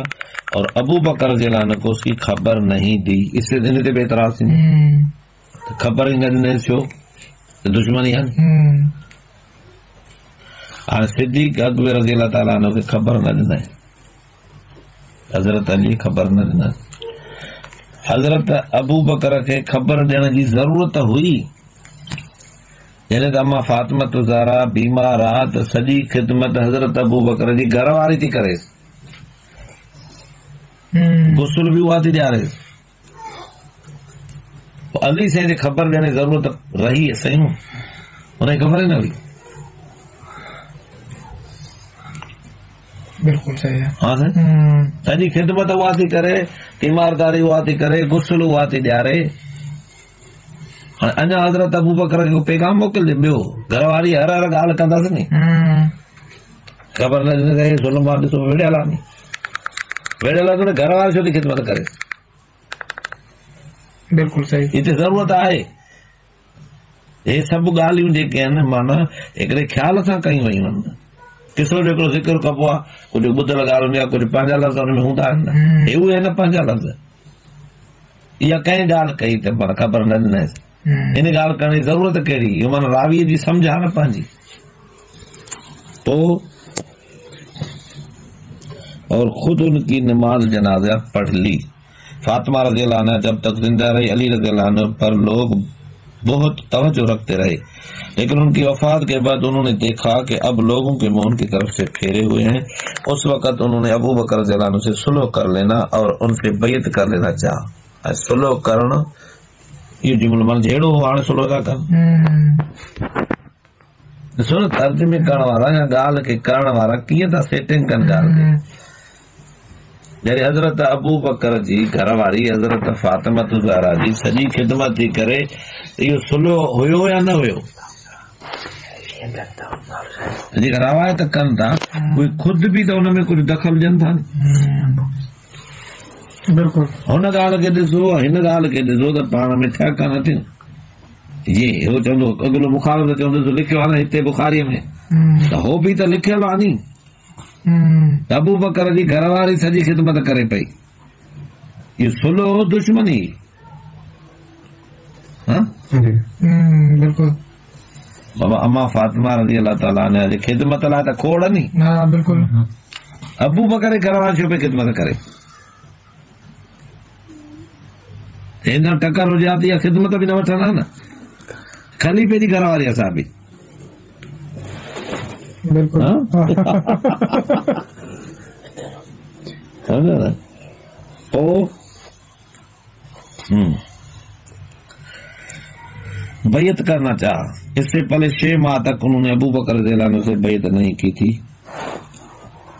और अबू बकर रज़ी को उसकी खबर नहीं दी। इससे दिन ते बेतराज थी। हम्म, खबर ही न ॾिने छो त दुश्मनी न। हम्म, सिद्दीक अकबर रज़ी ताला खे ख़बर न ॾिनई। हज़रत अली ख़बर न ॾिनई। हज़रत अबू बकर खे ख़बर ॾियण जी ज़रूरत हुई। जॾहिं त अम्मा फातिमत ज़ारा बीमार आहे त सॼी ख़िदमत हज़रत अबू बकर जी घर वारी थी करे। हम्म, गुसुल बि उहा थी ॾियारे। अली साईं खे ख़बर ॾियण जी ज़रूरत रही सयूं? हुनखे ख़बर ई न हुई। बिल्कुलु सही आहे। हा साईं? हम्म, सॼी ख़िदमत उहा थी करे तीमारदारी उहा थी करे गुसल उहा थी ॾियारे। अञा हज़रत अबू बकर खे पैगाम मोकिलिजे ॿियो घर वारी हर हर ॻाल्हि कंदासीं नी हम्म, ख़बर न ॾिने सुलमा ॾिसो विड़ियल आहे नी विड़ियल आहे त घर वारी छो थी ख़िदमत करे। बिल्कुलु सही। हिते ज़रूरत आहे। हे सभु ॻाल्हियूं जेके आहिनि माना हिकिड़े ख़्याल सां कयूं वयूं आहिनि किसो हिकिड़ो ज़िक्र कबो आहे कुझु ॿुधल ॻाल्हि हूंदी आहे कुझु पंहिंजा लफ़्ज़ हुन में हूंदा आहिनि हम्म। हे उहे आहिनि पंहिंजा लफ़्ज़ इहा कंहिं ॻाल्हि कई त पर ख़बर न ॾिनसि हिन ॻाल्हि करण जी ज़रूरत कहिड़ी इहो माना रावीअ जी सम्झ न पंहिंजी पोइ और खुद उनकी नमाज़ जनाजा पढ़ ली फातिमा रज़ी अल्लाह जब तक ज़िंदा रही अली रज़ी अल्लाह पर लोग बहुत तवज्जो रखते रहे लेकिन उनकी वफात के बाद उन्होंने देखा कि अब लोगों के मुँह उनकी तरफ़ से फेरे हुए हैं उस वक्त उन्होंने अबू बकर अन्हु से सुलह कर लेना और उनसे बैत कर लेना चाहा सुलह करण सुलह था। कनि हम्म, ॾिसो न तर्जुमे करण वारा या ॻाल्हि खे करण वारा कीअं था सेटिंग कनि ॻाल्हि खे हम्म, जॾहिं हज़रत अबू बकर जी घरवारी हज़रत फातिमत ज़हरा जी सॼी ख़िदमत थी करे इहो सुलो हुयो या न हुयो? जेका रवायत कनि था। उहे ख़ुदि बि त हुन में कुझु दख़ल ॾियनि था बिल्कुलु। हुन ॻाल्हि खे ॾिसो हिन ॻाल्हि खे ॾिसो त पाण में थिया कान थियूं? जी चवंदो अॻिलो मुखार त चवंदो लिखियो आहे न हिते बुखारीअ में हम्म, त हो बि त लिखियलु आहे नी। हम्म, अबू बकर जी घरवारी सॼी ख़िदमत करे पई। इहो सुलो दुश्मनी हाँ? हम्म, बिल्कुलु। बाबा अम्मा फातिमा रज़ी अल्लाह ताला ने ख़िदमत लाइ त खोड़ नी। बिल्कुलु। अबू बकर घरवारी छो पई ख़िदमत करे? हिन टकर हुजे हा त इहा ख़िदमत बि न वठंदा न ख़लीफ़े जी घरवारी असां बि बिल्कुलु हाँ? समझो न पोइ बैत करना चाहा इससे पहले छह माह तक उन्होंने अबू बकर अन्हु से बैत नहीं की थी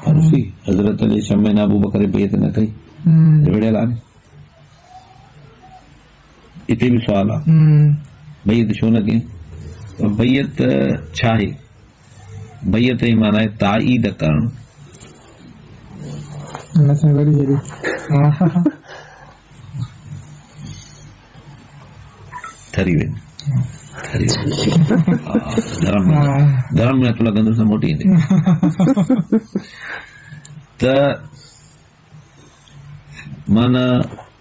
और उसी हज़रत अली शम्मे ने अबू बकर बैत न कई हिते बि सुवाल आहे हम्म, छो न कई त बैत छा आहे बैत जी माना आहे ताईद करणु ठरी वेंदी गरम में। हथु लॻंदुसि त मोटी ईंदी त माना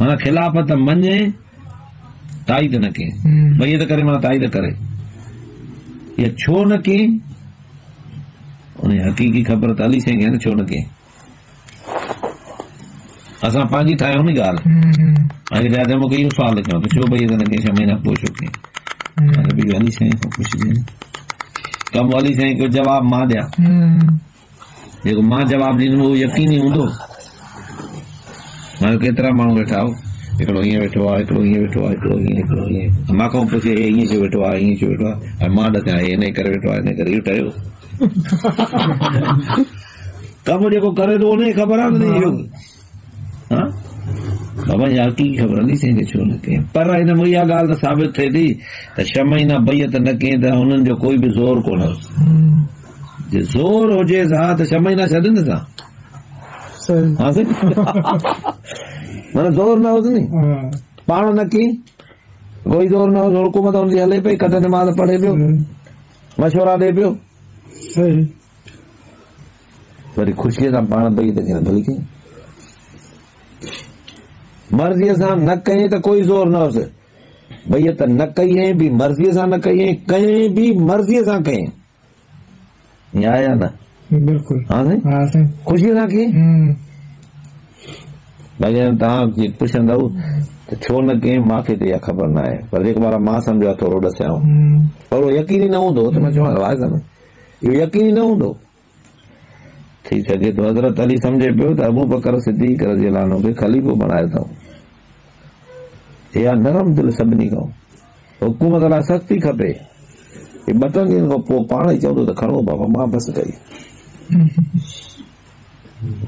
माना खिलाफ़त मञे ताईद न कई हम्म बैयत करे माना ताईद करे या छो न कई उन हक़ीक़ी ख़बर त अली साईं खे न छो न कई असां पंहिंजी ठाहियूं नी ॻाल्हि ऐं राजा मूंखे इहो सुवाल कयो त छो भई न कंहिं छह महीना पोइ छो कई अली साईं खां पुछिजे कमु अली साईं जो जवाबु माँ ॾियाँ जेको माँ जवाबु ॾींदुमि उहो यकीनी हूंदो हाणे केतिरा माण्हू वेठा हो हिकिड़ो ईअं वेठो आहे हिकिड़ो ईअं वेठो आहे हिकिड़ो ईअं हिकिड़ो ईअं माँ खां पुछे हे ईअं छो वेठो आहे ईअं छो वेठो आहे ऐं माँ हे इन करे वेठो आहे इन करे इहो ठहियो कमु जेको करे थो उनजी ख़बर आहे इहो हा बाबा की ख़बर अली साईं छो न कयईं पर हिन में इहा ॻाल्हि त साबित थिए थी त छह महीना बैयत न कयईं त हुननि जो कोई बि ज़ोर कोन हम्म जे ज़ोर हुजे हा त छह महीना छॾनि था सही माना ज़ोर न हुयुसि नी हाँ पाण न की कोई ज़ोर न हुयुसि हुकूमत हुनजी हले पई कॾहिं नमाज़ पढ़े पियो मशवरा ॾे पियो सही वरी ख़ुशीअ सां पाण बैयत कयईं भली कयईं मर्ज़ीअ सां न कयईं त कोई ज़ोर न हुयुसि बैयत न कयईं बि मर्ज़ीअ सां न कयईं कयईं बि मर्ज़ीअ सां कयईं ईअं आहे या न बिल्कुल। हा हाँ हम्म। भई तव्हां जे पुछंदव त छो न मूंखे त इहा ख़बर न आहे पर जेको महिल माँ सम्झो आहे थोरो हम्म। थोरो यकीनी न हूंदो त माँ चवां वाह इहो यकीनी न हूंदो। थी सघे थो हज़रत अली सम्झे पियो त अबू बकर सिद्दीक रज़ी अन्हु खे ख़लीफ़ो बणायो अथऊं। इहा नरम दिलि सभिनी खां। हुकूमत लाइ सख़्ती खपे। ॿ टिनि ॾींहंनि खां पोइ पाण ई चवंदो त खणो बाबा माँ बसि कई।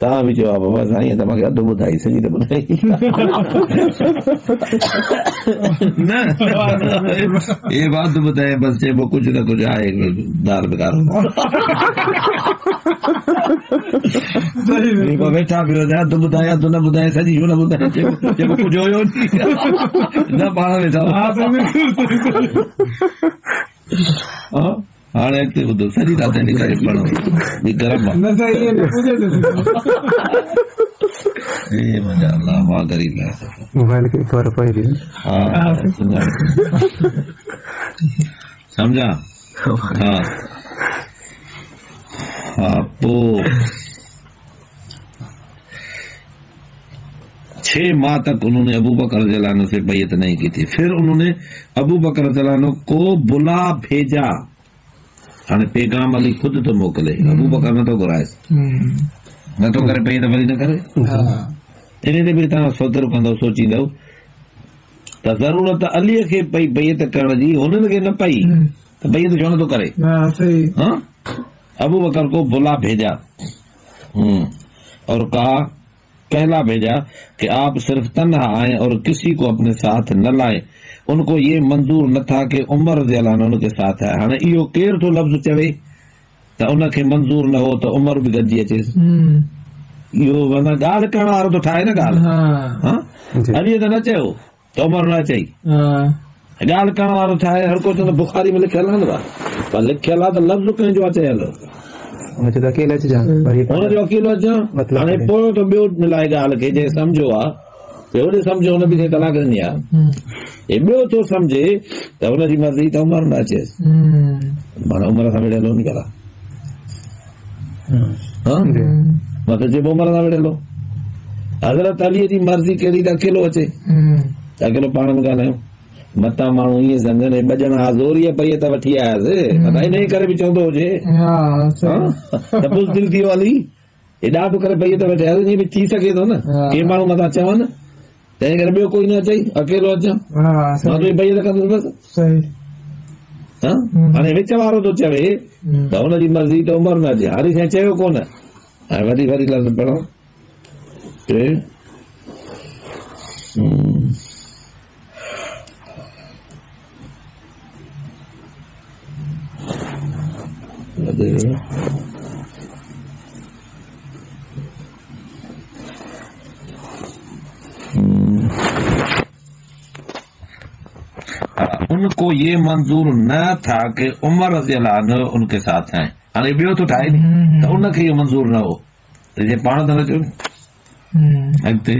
बि चयो आहे बाबा साईं त मूंखे अधु ॿुधाई सॼी त ॿुधाई न। हे बात ॿुधाए बसि चइबो कुझु न कुझु आहे दाल बेकार जेको वेठा पियो त ॿुधाए अधु न ॿुधाए सॼी छो न चइबो चइबो कुझु हुयो नी। न पाण हाणे हिते ॿुधो सॼी राति निकिरे पढ़ो ही गरम मोबाइल खे ख़बर पए थी हा। सम्झा हा हा छह माह तक उन्होंने अबू बकर जलानो से बैयत नहीं की थी फिर उन्होंने अबू बकर जलानो को बुला भेजा हाणे पैगाम अली ख़ुदि थो मोकिले अबू बकर नथो घुराएसि नथो करे पई त वरी न करे इन ते बि तव्हां सोतर कंदव सोचींदव त ज़रूरत अलीअ खे पई बैयत करण जी हुननि खे न पई त बैयत छो नथो करे? अबू बकर को बुला भेजा और कहा कहला भेजा कि आप सिर्फ़ तन्हा आए और किसी को अपने साथ न लाए उनको ये मंजूर न था कि उमर रज़ियल्लाहु अन्हु साथ आहे हाणे इहो केरु थो लफ़्ज़ चवे त उनखे मंज़ूर न हो त उमर बि गॾिजी अचेसि इहो माना ॻाल्हि करण वारो थो ठाहे न ॻाल्हि। जी। त न चयो त उमर न चई हाँ। ॻाल्हि करण वारो ठाहे हर को चवंदो बुखारी में लिखियल आहे न पर लिखियल आहे त लफ़्ज़ कंहिंजो आहे चयल हुनजो अकेलो अचां मतिलबु हाणे। पोइ त ॿियो मिलाए ॻाल्हि खे जे सम्झो आहे होॾे ॾिनी आहे हे ॿियो थो सम्झे त हुनजी मर्ज़ी त उमर न अचेसि माना उमिरि सां विढ़ियल निकल आहे हा जी। माँ त चइबो उमिरि सां विढ़ियलो हज़रत अलीअ जी मर्ज़ी कहिड़ी त अकेलो अचे त अकेलो पाण में ॻाल्हायूं मतां माण्हू ईअं सम्झनि ॿ ॼणा ज़ोरीअ पई त वठी आयासीं माना इन करे बि चवंदो हुजे त बुज़दिल थी वियो अली एॾा बि करे भई त वेठे हल ईअं बि थी सघे थो न के माण्हू मथां चवनि तंहिं करे ॿियो कोई न अचई अकेलो अचां माँ तुंहिंजी भई कंदुसि बसि? सही। हाणे विच वारो थो चवे। त हुनजी मर्ज़ी त उमर न अचे हाली साईं चयो कोन हाणे वरी वरी लफ़्ज़ पढ़ो टे हम्म। वधे। हम्म। हाँ, उनको ये मंजूर न था कि उमर रज़ी अल्लाह उनके साथ हैं। हाणे ॿियो थो ठाहे नी त उनखे इहो मंज़ूर न हो। त जे पाण त न चयो हम्म। अॻिते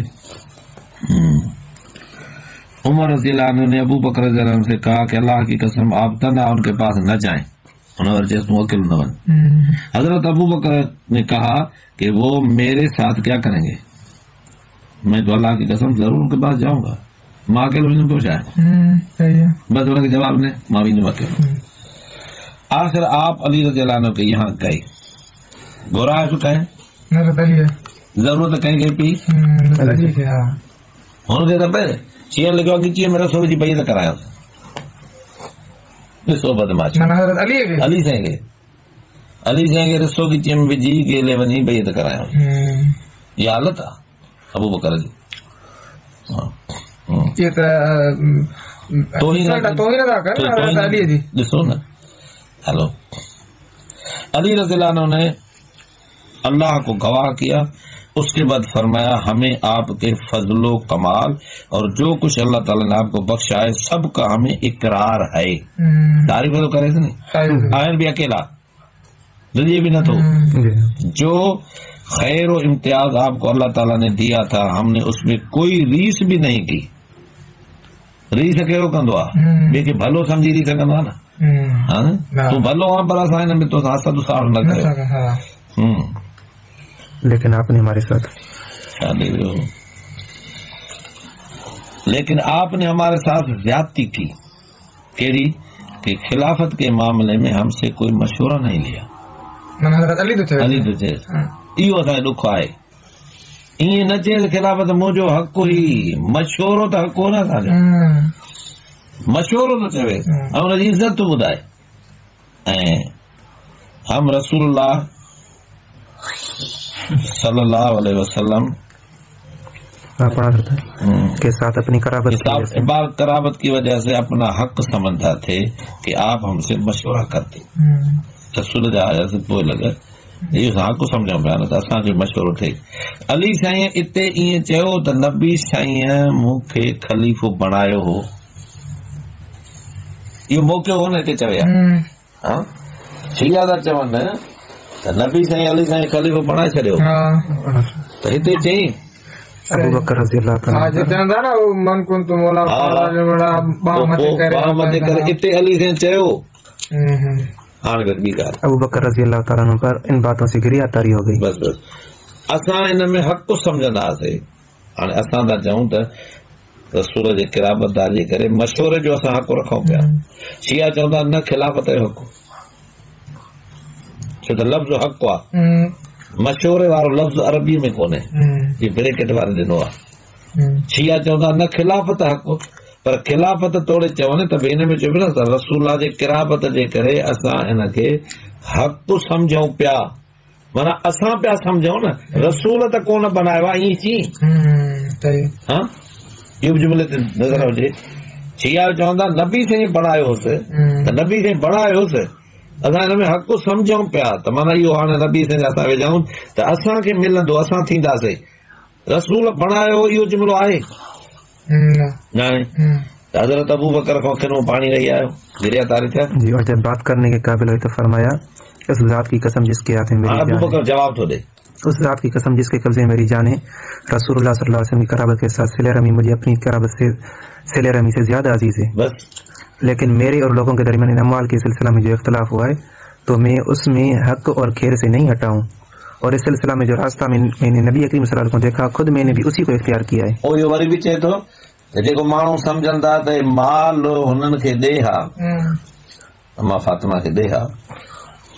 हम्म। उमर रज़ी अल्लाह ने अबू बकर रज़ी से कहा कि अल्लाह की कसम आप तना उनके पास न जाएँ। उन वर चेस तूं अकेलो न वञ हम्म। हज़रत अबू बकर ने कहा कि वो मेरे साथ क्या करेंगे? मैं तो अल्लाह की कसम ज़रूर उनके पास जाऊँगा। माँ आहे हम्म। सही है। बस उनके जवाब ने माँ भी नहीं हम्म। आखिर आप अली रज़ी के यहाँ गए। घुराए सुठा है नज़र अली है। ज़रूरत कंहिंखे पई हम्म, नज़र अली खे हा हुनखे त पए चीअं लॻियो आहे कि कीअं में रसोई जी त करायो। माना हज़रत अली अली खे अली खे रिसो गिचीअ में विझी गेले वञी पई त करायो। हम्म। इहा हालत आहे अबू बकर जी। हम्म। ॾिसो न हेलो अली रज़ी ने अल्लाह को गवाह किया उसके बाद फरमाया हमें आपके फजलो कमाल और जो कुछ अल्लाह ताला ने आपको बख्शा है सबका हमें इकरार है हम्म। तारीफ़ तो करे थे नहीं। आयन भी अकेला भी ना तो हम्म। जो खैर और इम्तियाज़ आपको अल्लाह ताला ने दिया था हमने उसमें कोई रीस भी नहीं की। रीस कहिड़ो कंदो आहे हम्म। ॿिए खे भलो सम्झी री सघंदो आहे न? हम्म। हा? तूं भलो आहे पर असां हिन में तो हसद साड़ न करे हा। हम्म। लेकिन आपने हमारे साथ लेकिन आपने हमारे साथ ज्यादती की। कहिड़ी कि खिलाफत के मामले में हमसे कोई मशवरा नहीं लिया। हज़रत अली तो अली तो हा। इहो असांजो ॾुख आहे ईअं न त खिलाफ़त मुंहिंजो हक़ ई मशवरो त हक़ हो न असांजो हम्म। मशवरो थो चवे। हम्म। ऐं हुनजी इज़त थो ॿुधाए। ऐं हम रसूल सल्लल्लाहु अलैहि वसल्लम पढ़ा करता हम्म, के साथ अपनी कराबत की बार कराबत की वजह से अपना हक समझता थे कि आप हमसे मशवरा करते। हम्म। रसूल जा से लॻे इहो हक़ सम्झूं पिया न त मशवरो थिए अली साईं इते ईअं चयो त नबी साईं मूंखे ख़लीफ़ो बणायो हो। इहो मौक़ो हो न हिते चवे हम्म। हा? शिया था चवनि त नबी साईं अली साईं ख़लीफ़ो बणाए छॾियो हा। त हिते चई हिते अली साईं चयो अबू बकर रज़ी अल्लाह ताला पर इन बातों से गिरिया तारी हो गई बस बस असां हिन में हक़ सम्झंदासीं हाणे असां था चऊं त रसूल जे किराबतदार जे करे मशवरे जो असां हक़ रखूँ पिया शिया चवंदा न खिलाफ़त जो हक़ छो त लफ़्ज़ हक़ आहे मशवरे वारो लफ़्ज़ अरबी में कोन्हे ब्रेकेट वारे ॾिनो आहे। शिया चवंदा न खिलाफ़त हक़ पर खिलाफ़त तोड़े चवनि त भई हिन में चइबो न रसूला जे किराबत जे करे असां हिन खे हक़ सम्झूं पिया। माना असां पिया सम्झूं न रसूल त कोन बनायो आहे ईअं चई हा? इहो बि जुमिले ते नज़र हुजे शिया चवंदा नबी साईं बणायो हम्म, त नबी साईं बणायो हुयुसि असां हिन में हक़ सम्झूं पिया। त माना इहो हाणे नबी साईं असां विझूं त असांखे मिलंदो असां थींदासीं। रसूल बणायो इहो जुमिलो आहे। हज़रत अबू बकर पाणी रही आयो। गिरिया तारी थिया जी और जब बात करने के काबिल हुई तो फरमाया उस जात की कसम जिसके हाथ में मेरी अबू बकर जवाब थो ॾे उस जात की कसम जिसके कब्जे में मेरी जान है रसूलुल्लाह सल्लल्लाहु अलैहि वसल्लम की कराबत के साथ सिले रमी मुझे अपनी कराबत से सिले रमी से ज़्यादा अज़ीज़ है। बस। लेकिन मेरे और लोगों के दरमियान अमवाल के सिलसिला में जो इख्तलाफ हुआ है तो मैं उसमें हक और खेर से नहीं हटाऊं। और इस सिलसिला में जो रास्ता में मैंने नबी अकरीम को देखा खुद मैंने भी उसी को इख्तियार किया है। पोइ इहो वरी बि चए थो त जेको माण्हू सम्झंदा त माल हुननि खे ॾे हा हम्म, फातिमा खे ॾे हा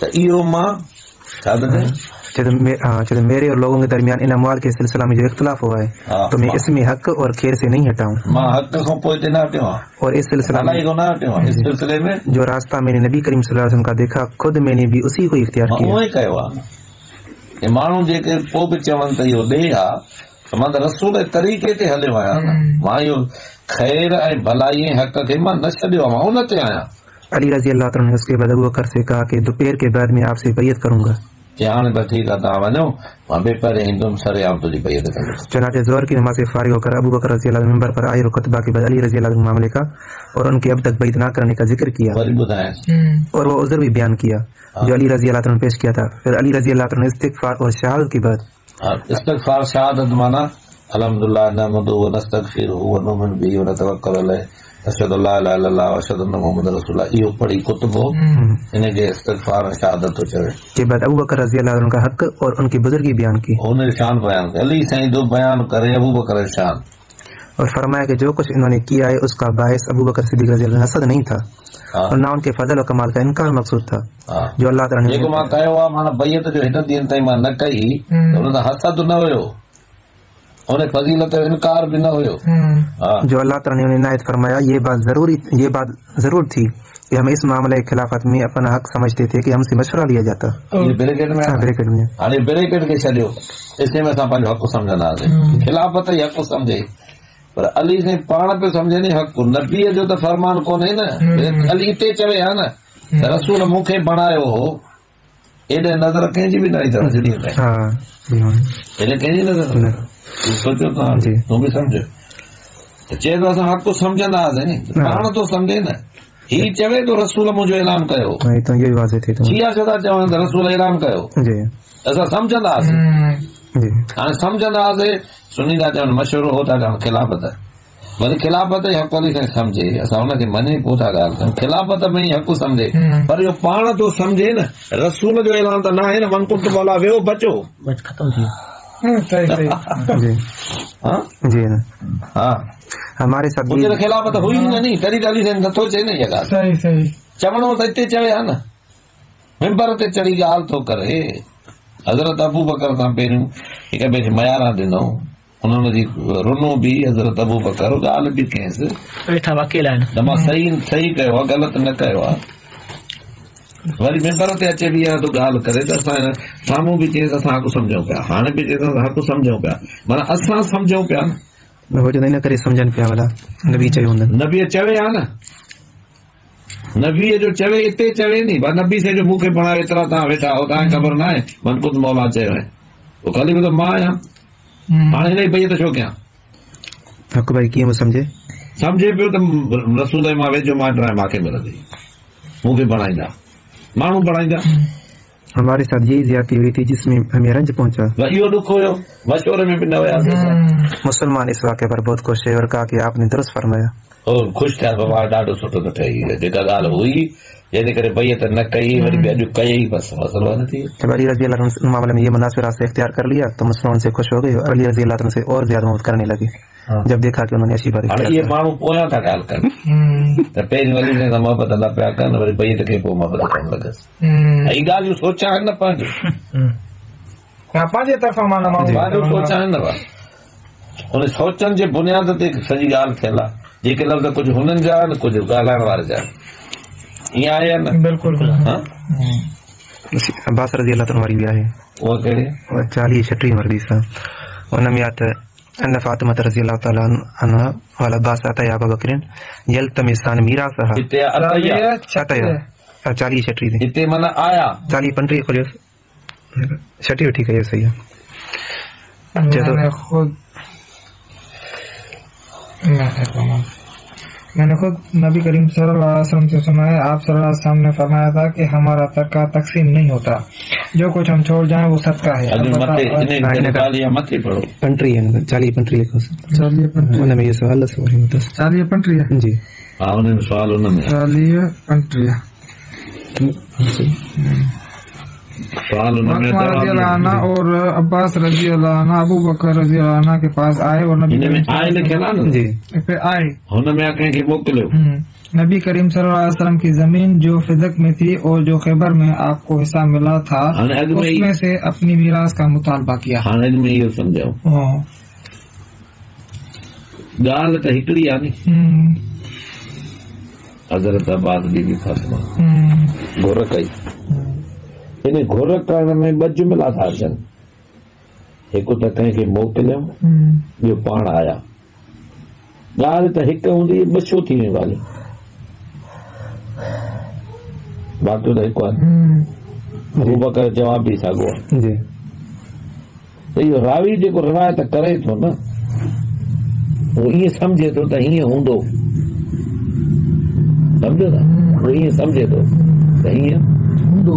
त इहो माँ छा थो चलो मे- हाँ, मेरे और लोगों के दरमियान इन अमवाल के सिलसिला में जो इख्तलाफ हुआ है हाँ, तो मैं हाँ। इसमें हक और खेर से नहीं हटाऊं। ते और इस सिलसिला में इस सिलसिले में जो रास्ता मैंने नबी करीम सल्लल्लाहु अलैहि वसल्लम का देखा खुद मैंने भी उसी को इख्तियार किया। हे माण्हू जेके को बि चवनि त इहो ॾे आहे त माँ त रसूल जे तरीक़े ते हलियो आहियाँ हम्म। माँ इहो ख़ैर ऐं भलाई ऐं हक़ खे माँ न छॾियो आहे माँ उन ते आहियाँ। अली रज़ी अल्लाह तआला ने उसके बाद अबू बकर से कहा कि दोपहर के बाद मैं आपसे बैयत करूँगा। त कंदुसि चनाचे ज़ोर की नमाज़ से फारिग होकर अबू बकर रज़ी अल्लाह मिंबर पर आए और खुतबा के बाद अली रज़ी अल्लाह मामले का और उनके अब तक बैत ना करने का ज़िक्र किया। हम्म, और वो उज़र भी बयान किया जो अली रज़ी ने पेश किया था। फिर अली रज़ी अल्लाह ने इस्तिगफार और शहादत के बाद हा, शहादत माना अल्हम्दुलिल्लाह अशहदु अन्न मुहम्मद रसूलुल्लाह इहो पढ़ी कुतबो हम्म, इनखे इस्तगफार ऐं शहादत थो चवे के बाद अबू बकर रज़ी अल्लाह का हक और उनकी बुजुर्गी बयान की हुन शान बयान अली साईं जो बयान करे अबू बकर शान और फरमाया कि जो कुछ इन्होंने किया है उसका बायस अबू बकर सिद्दीक रज़ी हसद नहीं था और ना उनके फजल और कमाल का इनकार मकसूद था जो अल्लाह जेको ने माँ कयो आहे माना बैत जो हिन ॾींहं ताईं माँ न कई हुन हसद न हुयो हुन फज़ीलत इनकार बि न हुयो। हम्म, जो अल्लाह तआला ने उन्हें इनायत फरमाया ये बात ज़रूरी ये बात ज़रूर थी कि हम इस मामले की खिलाफत में अपना हक समझते थे कि हमसे मशवरा लिया जाता। इहे ब्रेकेट में हाँ, में। हाणे ब्रेकेट खे छॾियो इसे में असां पंहिंजो हक़ सम्झंदासीं हम्म। खिलाफ़त ई हक़ सम्झे। पर अली साईं पाण पियो सम्झे नी हक़ नबीअ जो त फरमान कोन्हे न। हम्म। अली हिते चवे हा न। रसूल मूंखे बणायो हो। एॾे नज़र कंहिंजी बि न आई अथव जॾहिं ताईं हाँ कंहिंजी नज़र सोचो। तूं बि सम्झ। त चए थो असां हक़ सम्झंदा हुआसीं नी। पाण तो सम्झे न। ही चवे थो रसूल मुंहिंजो ऐलान कयो तो तो चवनि त रसूल ऐलान कयो जी। असां सम्झंदा हुआसीं जी। हाणे सम्झंदा सुनी था चवनि मशवरो हो था चवनि खिलाफ़त हुनखे मञे पोइ था ॻाल्हि कयूं खिलाफ़त में ई हक़ सम्झे। हम्म। पर इहो पाण तो सम्झे न रसूल जो ऐलान त न आहे न मनकुट बोला वियो बचो। बस खत्म थी हम्म, सही सही। जी। हा? जी न। हमारे साथ खिलाफ़त हुई न नी तॾहिं त अली साईं नथो चए न इहा सही सही। चवणो त हिते चवे हा न मिंबर ते चढ़ी ॻाल्हि थो करे। हज़रत अबू बकर खां पहिरियों हिक ॿिए खे मयारा ॾिनऊं उन्हनि जी रुनो बि हज़रत अबू बकर ॻाल्हि बि कयसि वेठा अकेला आहिनि त माँ सही सही कयो आहे ग़लति न कयो आहे वरी मिंबर ते अचे बि आहे तो ॻाल्हि करे त असां साम्हूं बि त असां हक़ सम्झूं पिया। हाणे बि त असां हक़ सम्झूं पिया। माना असां सम्झूं पिया न। जो नहीं करे समझन पिया वाला नबी चाहिए उन्हें नबीअ चवे हा न। नबीअ जो चवे हिते चवे नी। नबी से जो मूंखे बणायो एतिरा तव्हां वेठा आहियो तव्हांखे ख़बर न आहे मनकुत मौला चयो आहे। पोइ खाली ॿुधो माँ आहियाँ। हाणे हिन जी भई त छो कयां? हक भाई वो समझे? सम्झे पियो त रसूल माँ वेझो माइट आहे मूंखे मिलंदी मूंखे बणाईंदा माण्हू बणाईंदा हमारे साथ यही ज्यादती हुई थी जिसमें हमें रंज पहुँचा। इहो ॾुख हुयो। मशवरे में बि न वियासीं हम्म, मुसलमान इस वाक़े पर बहुत खुश है और कहा कि आपने दुरुस्त फरमाया। हो ख़ुशि थिया बाबा ॾाढो सुठो त ठही जेका ॻाल्हि हुई। जंहिंजे करे भई त न कई वरी अॼु कई बसि मसलो हल थी। जब अली रज़ी अल्लाह अन्हु मामले में ये मुनासिब रास्ता इख्तियार कर लिया तो मुसलमान से खुश हो गए और अली रज़ी अल्लाह से और ज़्यादा मोहब्बत करने लगे जब देखा कि उन्होंने अच्छी बात इख्तियार इहे माण्हू पोयां था ॻाल्हि कनि त पहिरीं वरी सां मोहबत न पिया कनि वरी भई त खे पोइ मोहबत कोन लॻसि ऐं ॻाल्हियूं सोचा आहिनि न पंहिंजूं हा, पंहिंजे तरफ़ां माना पंहिंजूं सोचा आहिनि न हुन सोचनि जे बुनियाद ते सॼी ॻाल्हि थियल आहे जेके लफ़्ज़ कुझु हुननि जा आहिनि कुझु ॻाल्हाइण वारे जा आहिनि ईअं आहे या न? बिल्कुलु हा? हम्म, अब्बास रज़ी अल्लाह वारी भी और चालीह छटीह मरदी सा। अल्लाह ताला अन्हा वाल अब्बास अता या अबू बकर यल्तमिसान मीरासहा हिते अतैया अतया चालीह छटीह थी। हिते माना आया? चालीह पंटीह खोलियो छटीह ठीक है ये सही है। चलो। खुद मैंने खुद नबी करीम सल्लल्लाहु अलैहि वसल्लम से सुना है आप सल्लल्लाहु ने फरमाया था कि हमारा तका तकसीम नहीं होता। जो कुछ हम छोड़ जाएँ वो सदका है। इन हाँ, है लिखो है जी। हा सुवाल और अब्बास रज़ी अल्लाह अबू बकर रज़ी अल्लाह के पास आए और नबी में आहे लिखियल आहे न जी। पे आए। हुन में कंहिंखे मोकिलियो हम्म, नबी करीम सल्लल्लाहु अलैहि वसल्लम की ज़मीन जो फिदक में थी और जो खैबर में आपको हिस्सा मिला था में ई उसमें से अपनी मीरास का मुतालबा किया। हाणे में इहो सम्झो हाँ, ॻाल्हि त हिकिड़ी आहे नी। हम्म, हज़रत अब्बास बीबी फातिमा। हम्म, घुर कई करण में ॿ जुमिला था अचनि हिकु त कंहिंखे मोकिलियो हम्म, ॿियो पाण आया ॻाल्हि त हिकु हूंदी ॿ छो थी वियूं ॻाल्हियूं बाक़ी त हिकु आहे बकर जवाब ॾेई सघो आहे त इहो रावी जेको रिवायत करे थो न उहो ईअं सम्झे थो त हीअं हूंदो सम्झो था उहो ईअं सम्झे थो त हीअं हूंदो,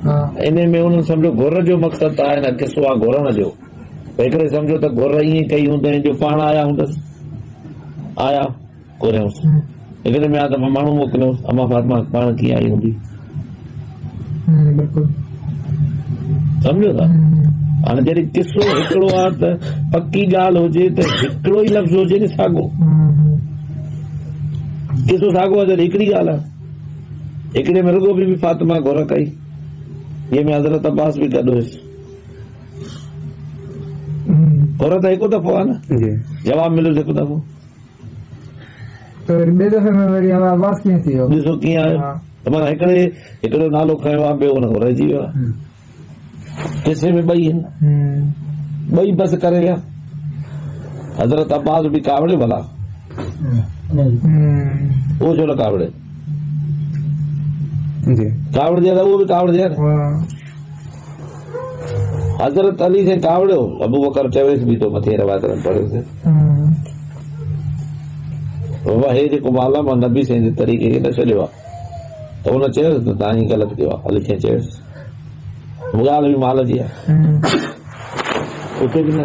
इन में उन्हनि सम्झो घुर जो मक़सदु आहे न किसो आहे घुरण जो। भई हिकिड़े सम्झो त घुर ईअं कई हूंदई जो पाण आया हूंदसि। आया घुरियऊंसि। हम्म, हिकिड़े में आहे त माँ माण्हू मोकिलियोसि अमा फातिमा पाण कीअं आई हूंदी? हम्म, सम्झो था? हम्म, हाणे जॾहिं किसो हिकिड़ो आहे त पकी ॻाल्हि हुजे त हिकिड़ो ई लफ़्ज़ हुजे न साॻो हम्म, किसो साॻो आहे त हिकिड़ी ॻाल्हि आहे। हिकिड़े में रुगो बि फातिमा घुर कई। जंहिं में हज़रत अब्बास बि गॾु हुयुसि हम्म, घुर त हिकु दफ़ो आहे न जवाबु मिलियो हिकु दफ़ो त ॾिसो कीअं आहे हाँ, त माना हिकिड़े हिकिड़ो नालो खयो आहे ॿियो हुन रहिजी वियो आहे किसे में ॿई आहिनि हम्म, ॿई बसि करे विया हज़रत अब्बास बि कावड़े भला। हम्म, उहो छो न कावड़े। जी। कावड़जे त उहो बि कावड़जे न वाह, हज़रत अली खे कावड़ियो अबू बकर चवेसि बि थो मथे रवायत में पढ़ियोसि हम्म, बाबा हे जेको माला माँ नबी साईं जे तरीक़े खे न छॾियो आहे त हुन चयोसि त तव्हां हीअं ग़लति कयो आहे अली खे चयोसि ॻाल्हि बि माल जी आहे हम्म, उते बि न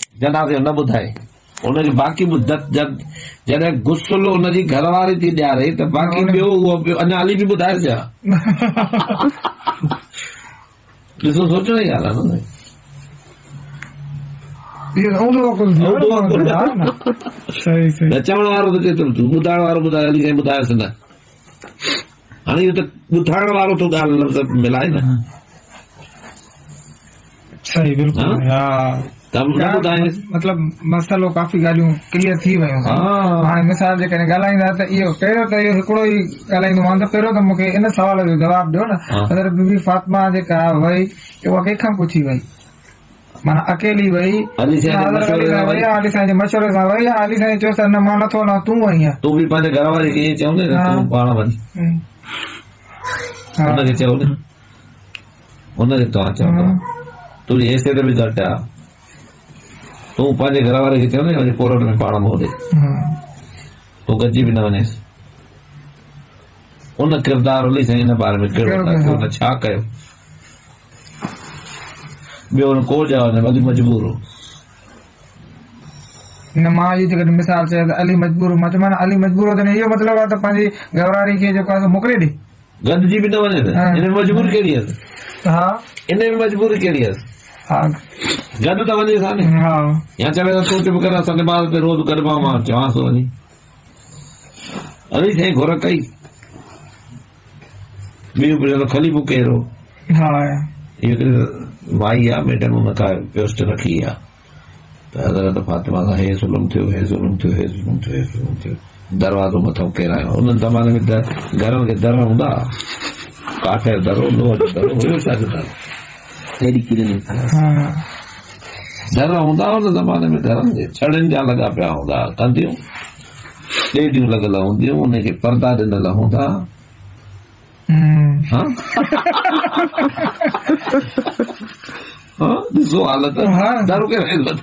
जनाज़े न ॿुधाए। हुनखे बाक़ी ॿुध- जद- जॾहिं गुस्सुल हुनजी घरवारी थी ॾियारे त बाक़ी ॿियो उहो अञा हली बि ॿुधाए छा ॾिसो सोचण जी ॻाल्हि आहे चवण वारो त चए थो तूं ॿुधाइण वारो ॿुधाए हली साईं ॿुधायोसि न हाणे इहो त ॿुधाइण वारो थो ॻाल्हि मिलाए न। सही बिल्कुल हा त मतलब मसलो काफ़ी ॻाल्हियूं क्लियर थी वियूं हा। हाणे मिसाल जे करे ॻाल्हाईंदा त इहो पहिरियों त इहो हिकिड़ो ई ॻाल्हाईंदो माँ त पहिरियों त मूंखे इन सवाल जो जवाबु ॾियो न। हा। अगरि बीबी फातिमा जेका वई उहा कंहिंखां पुछी वई माना अकेली वई अली साईं जे मशवरे सां वई। अली साईं जे मशवरे सां वई या अली साईं चयो न माँ नथो वञा तूं वई तूं बि पंहिंजे घर वारी खे चवंदे न। तूं पाण वञ। हुनखे चयो न। हुनखे तव्हां चवंदो तुंहिंजी हैसियत बि घटि आहे तूं पंहिंजे घर वारे खे चवंदे वञी कोरट में पाण मोड़े तूं गॾिजी बि न वञेसि उन किरदारु अली साईं हिन बारे में कहिड़ो? हुन छा कयो ॿियो हुन को जवाब न वधीक मजबूर हो। न माँ इहो जेकॾहिं मिसाल चयो त अली मजबूर माँ चयो माना अली मजबूर हो त इहो मतिलबु आहे त पंहिंजी घरवारी खे जेको आहे मोकिले ॾे गॾिजी बि न वञे त हा। हिन में मजबूरी कहिड़ी हुअसि हा। इन में मजबूरी कहिड़ी हुअसि हा गॾु त वञे था या चवे त तूं चुप कर असांजे ॿार ते रोज़ गॾु माँ चवांसि थो वञी अली साईं घुर कई ॿियो बि खली हा। इहो माई आहे मैडम खां पोस्ट रखी आहे त हज़रत फातिमा सां हे ज़ुल्म थियो हे ज़ुल्म थियो हे ज़ुल्म थियो हे ज़ुल्म थियो दरवाज़ो मथां केरायो उन ज़माने में घरनि खे दर हूंदा काठ जो दर जो दर हुयो छा दर? नहीं था हाँ। दर हूंदा उन ज़माने में घरनि जे छड़ियुनि जा लॻा पिया हूंदा कंदियूं? ॾेढियूं लॻल हूंदियूं उनखे पर्दा ॾिनल हूंदा। हम्म, हाँ? हाँ ॾिसो हालत हाँ। दर खे हालत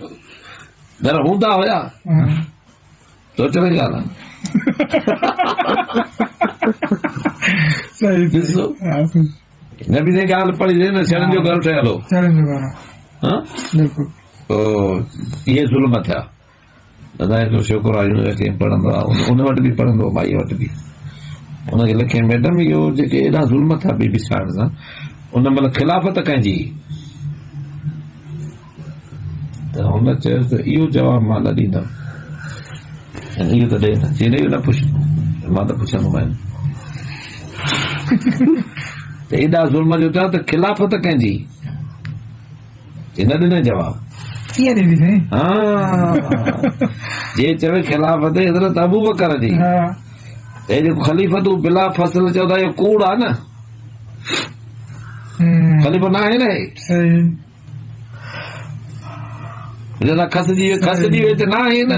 दर हूंदा हुया। हाँ, सोचण जी ॻाल्हि सही ॾिसो नबी ने ॻाल्हि पढ़ी न छड़नि जो घर ठहियल हो हाँ पोइ इहे ज़ुल्म थिया दादा हिकिड़ो छोकिरो यूनिवर्सिटी में पढ़ंदो आहे उन- वटि बि पढ़ंदो हो माई वटि बि उनखे लिखे मैडम इहो जेके एॾा ज़ुल्म थिया बीबी साहिब सां उन महिल खिलाफ़त कंहिंजी त हुन चयो त इहो जवाबु माँ न ॾींदुमि इहो त ॾे न चई न इहो न पुछ माँ त पुछंदोमांइ त एॾा ज़ुल्म जो थिया त खिलाफ़त कंहिंजी? न ॾिनई जवाबु। कीअं ॾींदी साईं? हाँ। जे चवे खिलाफ़त हज़रत अबू बकर जी। हाँ। जेको ख़लीफ़तू बिला फ़सल चवंदा इहो कूड़ आहे न? हम्म, ख़लीफ़ो न आहे न हे। खसिजी खसिजी त न आहे न?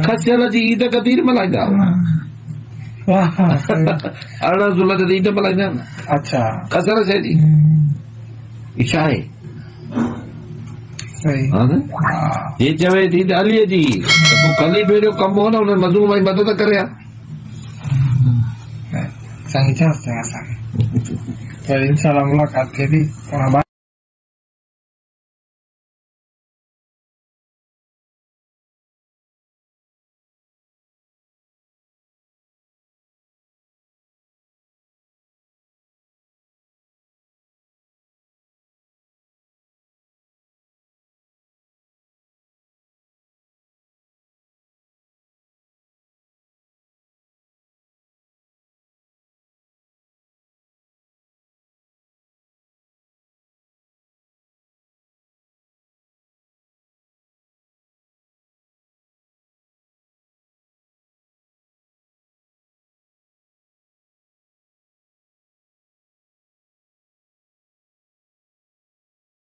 खसियल जी ईद कदीर मल्हाईंदा वाह सही। अरिड़हं जुलत ते ईद मल्हाईंदा आहिनि अच्छा खसियल शइ जी हम्म, ही छा आहे सही हा न हाँ जे चवे थी त अलीअ जी त पोइ ख़लीफ़े जो कमु हो न हुन मज़ूम जी मदद करे हा साईं चयोसि चङा असांखे त इंशाल्लाह मुलाक़ात थिए थी तव्हां